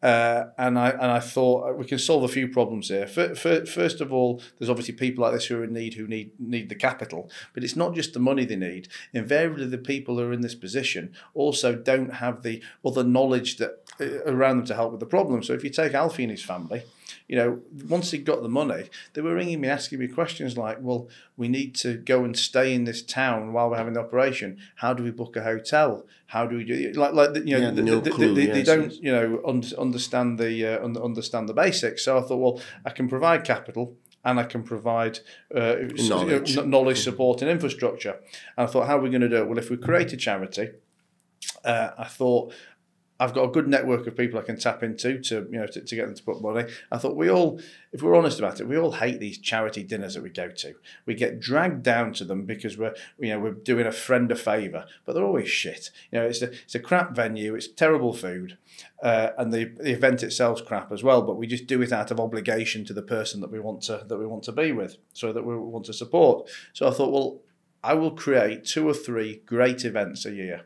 Uh, and I and I thought uh, we can solve a few problems here. For, for, first of all, there's obviously people like this who are in need who need need the capital, but it's not just the money they need. Invariably, the people who are in this position also don't have the other knowledge that around them to help with the problem. So if you take Alfie and his family, you know, once he got the money, they were ringing me, asking me questions like, well, we need to go and stay in this town while we're having the operation. How do we book a hotel? How do we do it? Like, like you know, yeah, the, no the, clue, the, yes, they don't, yes. you know, un- understand the uh, understand the basics. So I thought, well, I can provide capital and I can provide uh, knowledge. Knowledge, support, and infrastructure. And I thought, how are we going to do it? Well, if we create a charity, uh, I thought I've got a good network of people I can tap into to you know to, to get them to put money. I thought we all, if we're honest about it, we all hate these charity dinners that we go to. We get dragged down to them because we're you know we're doing a friend a favour, but they're always shit. You know, it's a it's a crap venue, it's terrible food, uh, and the, the event itself's crap as well. But we just do it out of obligation to the person that we want to that we want to be with, so that we want to support. So I thought, well, I will create two or three great events a year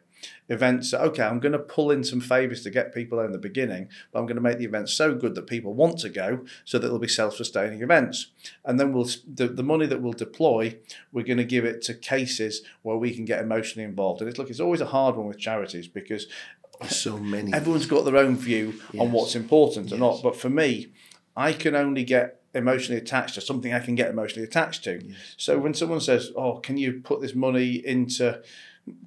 events okay i'm going to pull in some favors to get people in the beginning but i'm going to make the events so good that people want to go so that they'll be self-sustaining events and then we'll the, the money that we'll deploy we're going to give it to cases where we can get emotionally involved and it's look it's always a hard one with charities because so many everyone's got their own view yes. on what's important yes. or not but for me i can only get emotionally attached to something I can get emotionally attached to. Yes. So when someone says, "Oh, can you put this money into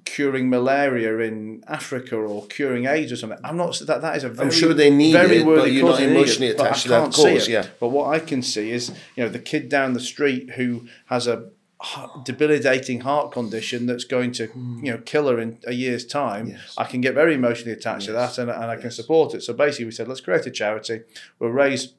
curing malaria in Africa or curing AIDS or something. I'm not that that is a very, I'm sure they need very it, but you're not emotionally it, attached to that cause. Yeah. But what I can see is, you know, the kid down the street who has a debilitating heart condition that's going to hmm. you know kill her in a year's time yes. i can get very emotionally attached yes. to that and, and i can support it so basically we said let's create a charity we'll raise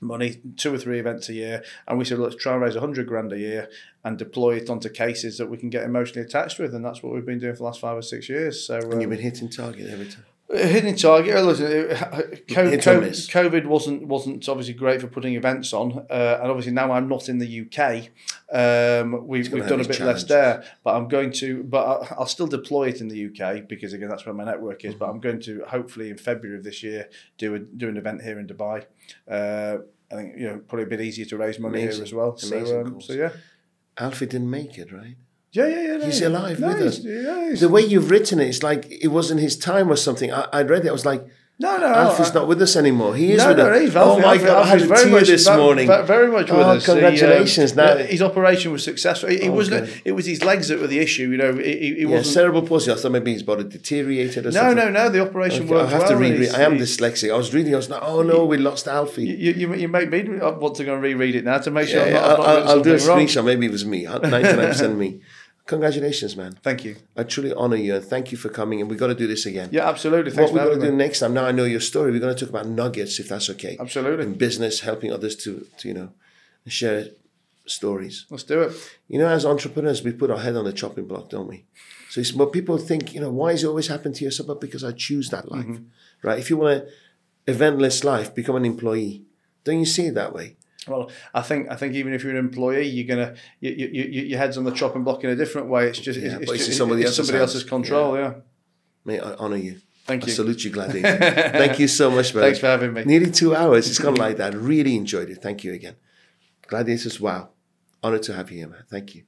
money, two or three events a year, and we said let's try and raise a hundred grand a year and deploy it onto cases that we can get emotionally attached with, and that's what we've been doing for the last five or six years. So and you've been hitting target every time. Hitting target. Listen, COVID, COVID, wasn't wasn't obviously great for putting events on, uh, and obviously now I'm not in the UK. Um, we've we've done a bit less there, but I'm going to. But I'll still deploy it in the UK because again that's where my network is. Mm-hmm. But I'm going to hopefully in February of this year do a do an event here in Dubai. Uh, I think you know probably a bit easier to raise money Amazing. here as well. Amazing so, um, so yeah, Alfie didn't make it, right? Yeah, yeah, yeah. No, he's alive no, with us. Yeah, the way you've written it, it's like it wasn't his time or something. I, I read it. I was like, no, no, Alfie's no, not with us anymore. He is no, with no, us. He's oh my God, I had a tear this morning. Very much with oh, us. Congratulations! He, uh, now his operation was successful. It, it wasn't. It was his legs that were the issue. You know, it, it yeah, wasn't cerebral palsy. I thought maybe his body deteriorated or no, something. No, no, no. The operation okay, worked I have well. to reread. I am dyslexic. I was reading. I was like, oh no, we lost Alfie. You, you, you made me want to go and reread it now to make sure. Yeah, I'm not, I'll, I'll do a screenshot. Wrong. Maybe it was me. <laughs> Ninety nine percent me. Congratulations, man. Thank you. I truly honor you and thank you for coming. And we've got to do this again. Yeah, absolutely. Thanks what we're going to do next time, now I know your story, we're going to talk about nuggets, if that's okay. Absolutely. In business, helping others to, to you know, share stories. Let's do it. You know, as entrepreneurs, we put our head on the chopping block, don't we? So it's what people think, you know, why is it always happen to yourself? But because I choose that life, mm-hmm. right? If you want an eventless life, become an employee. Don't you see it that way? Well, I think I think even if you're an employee, you're gonna you, you, you, your head's on the chopping block in a different way. It's just yeah, it's, it's, just, somebody, it's else's, somebody else's control. Yeah. yeah. Mate, I honour you. Thank you. I salute you, Gladiator. <laughs> Thank you so much, man. Thanks for having me. Nearly two hours. It's gone like <laughs> that. Really enjoyed it. Thank you again. Gladiators, wow. Honored to have you here, man. Thank you.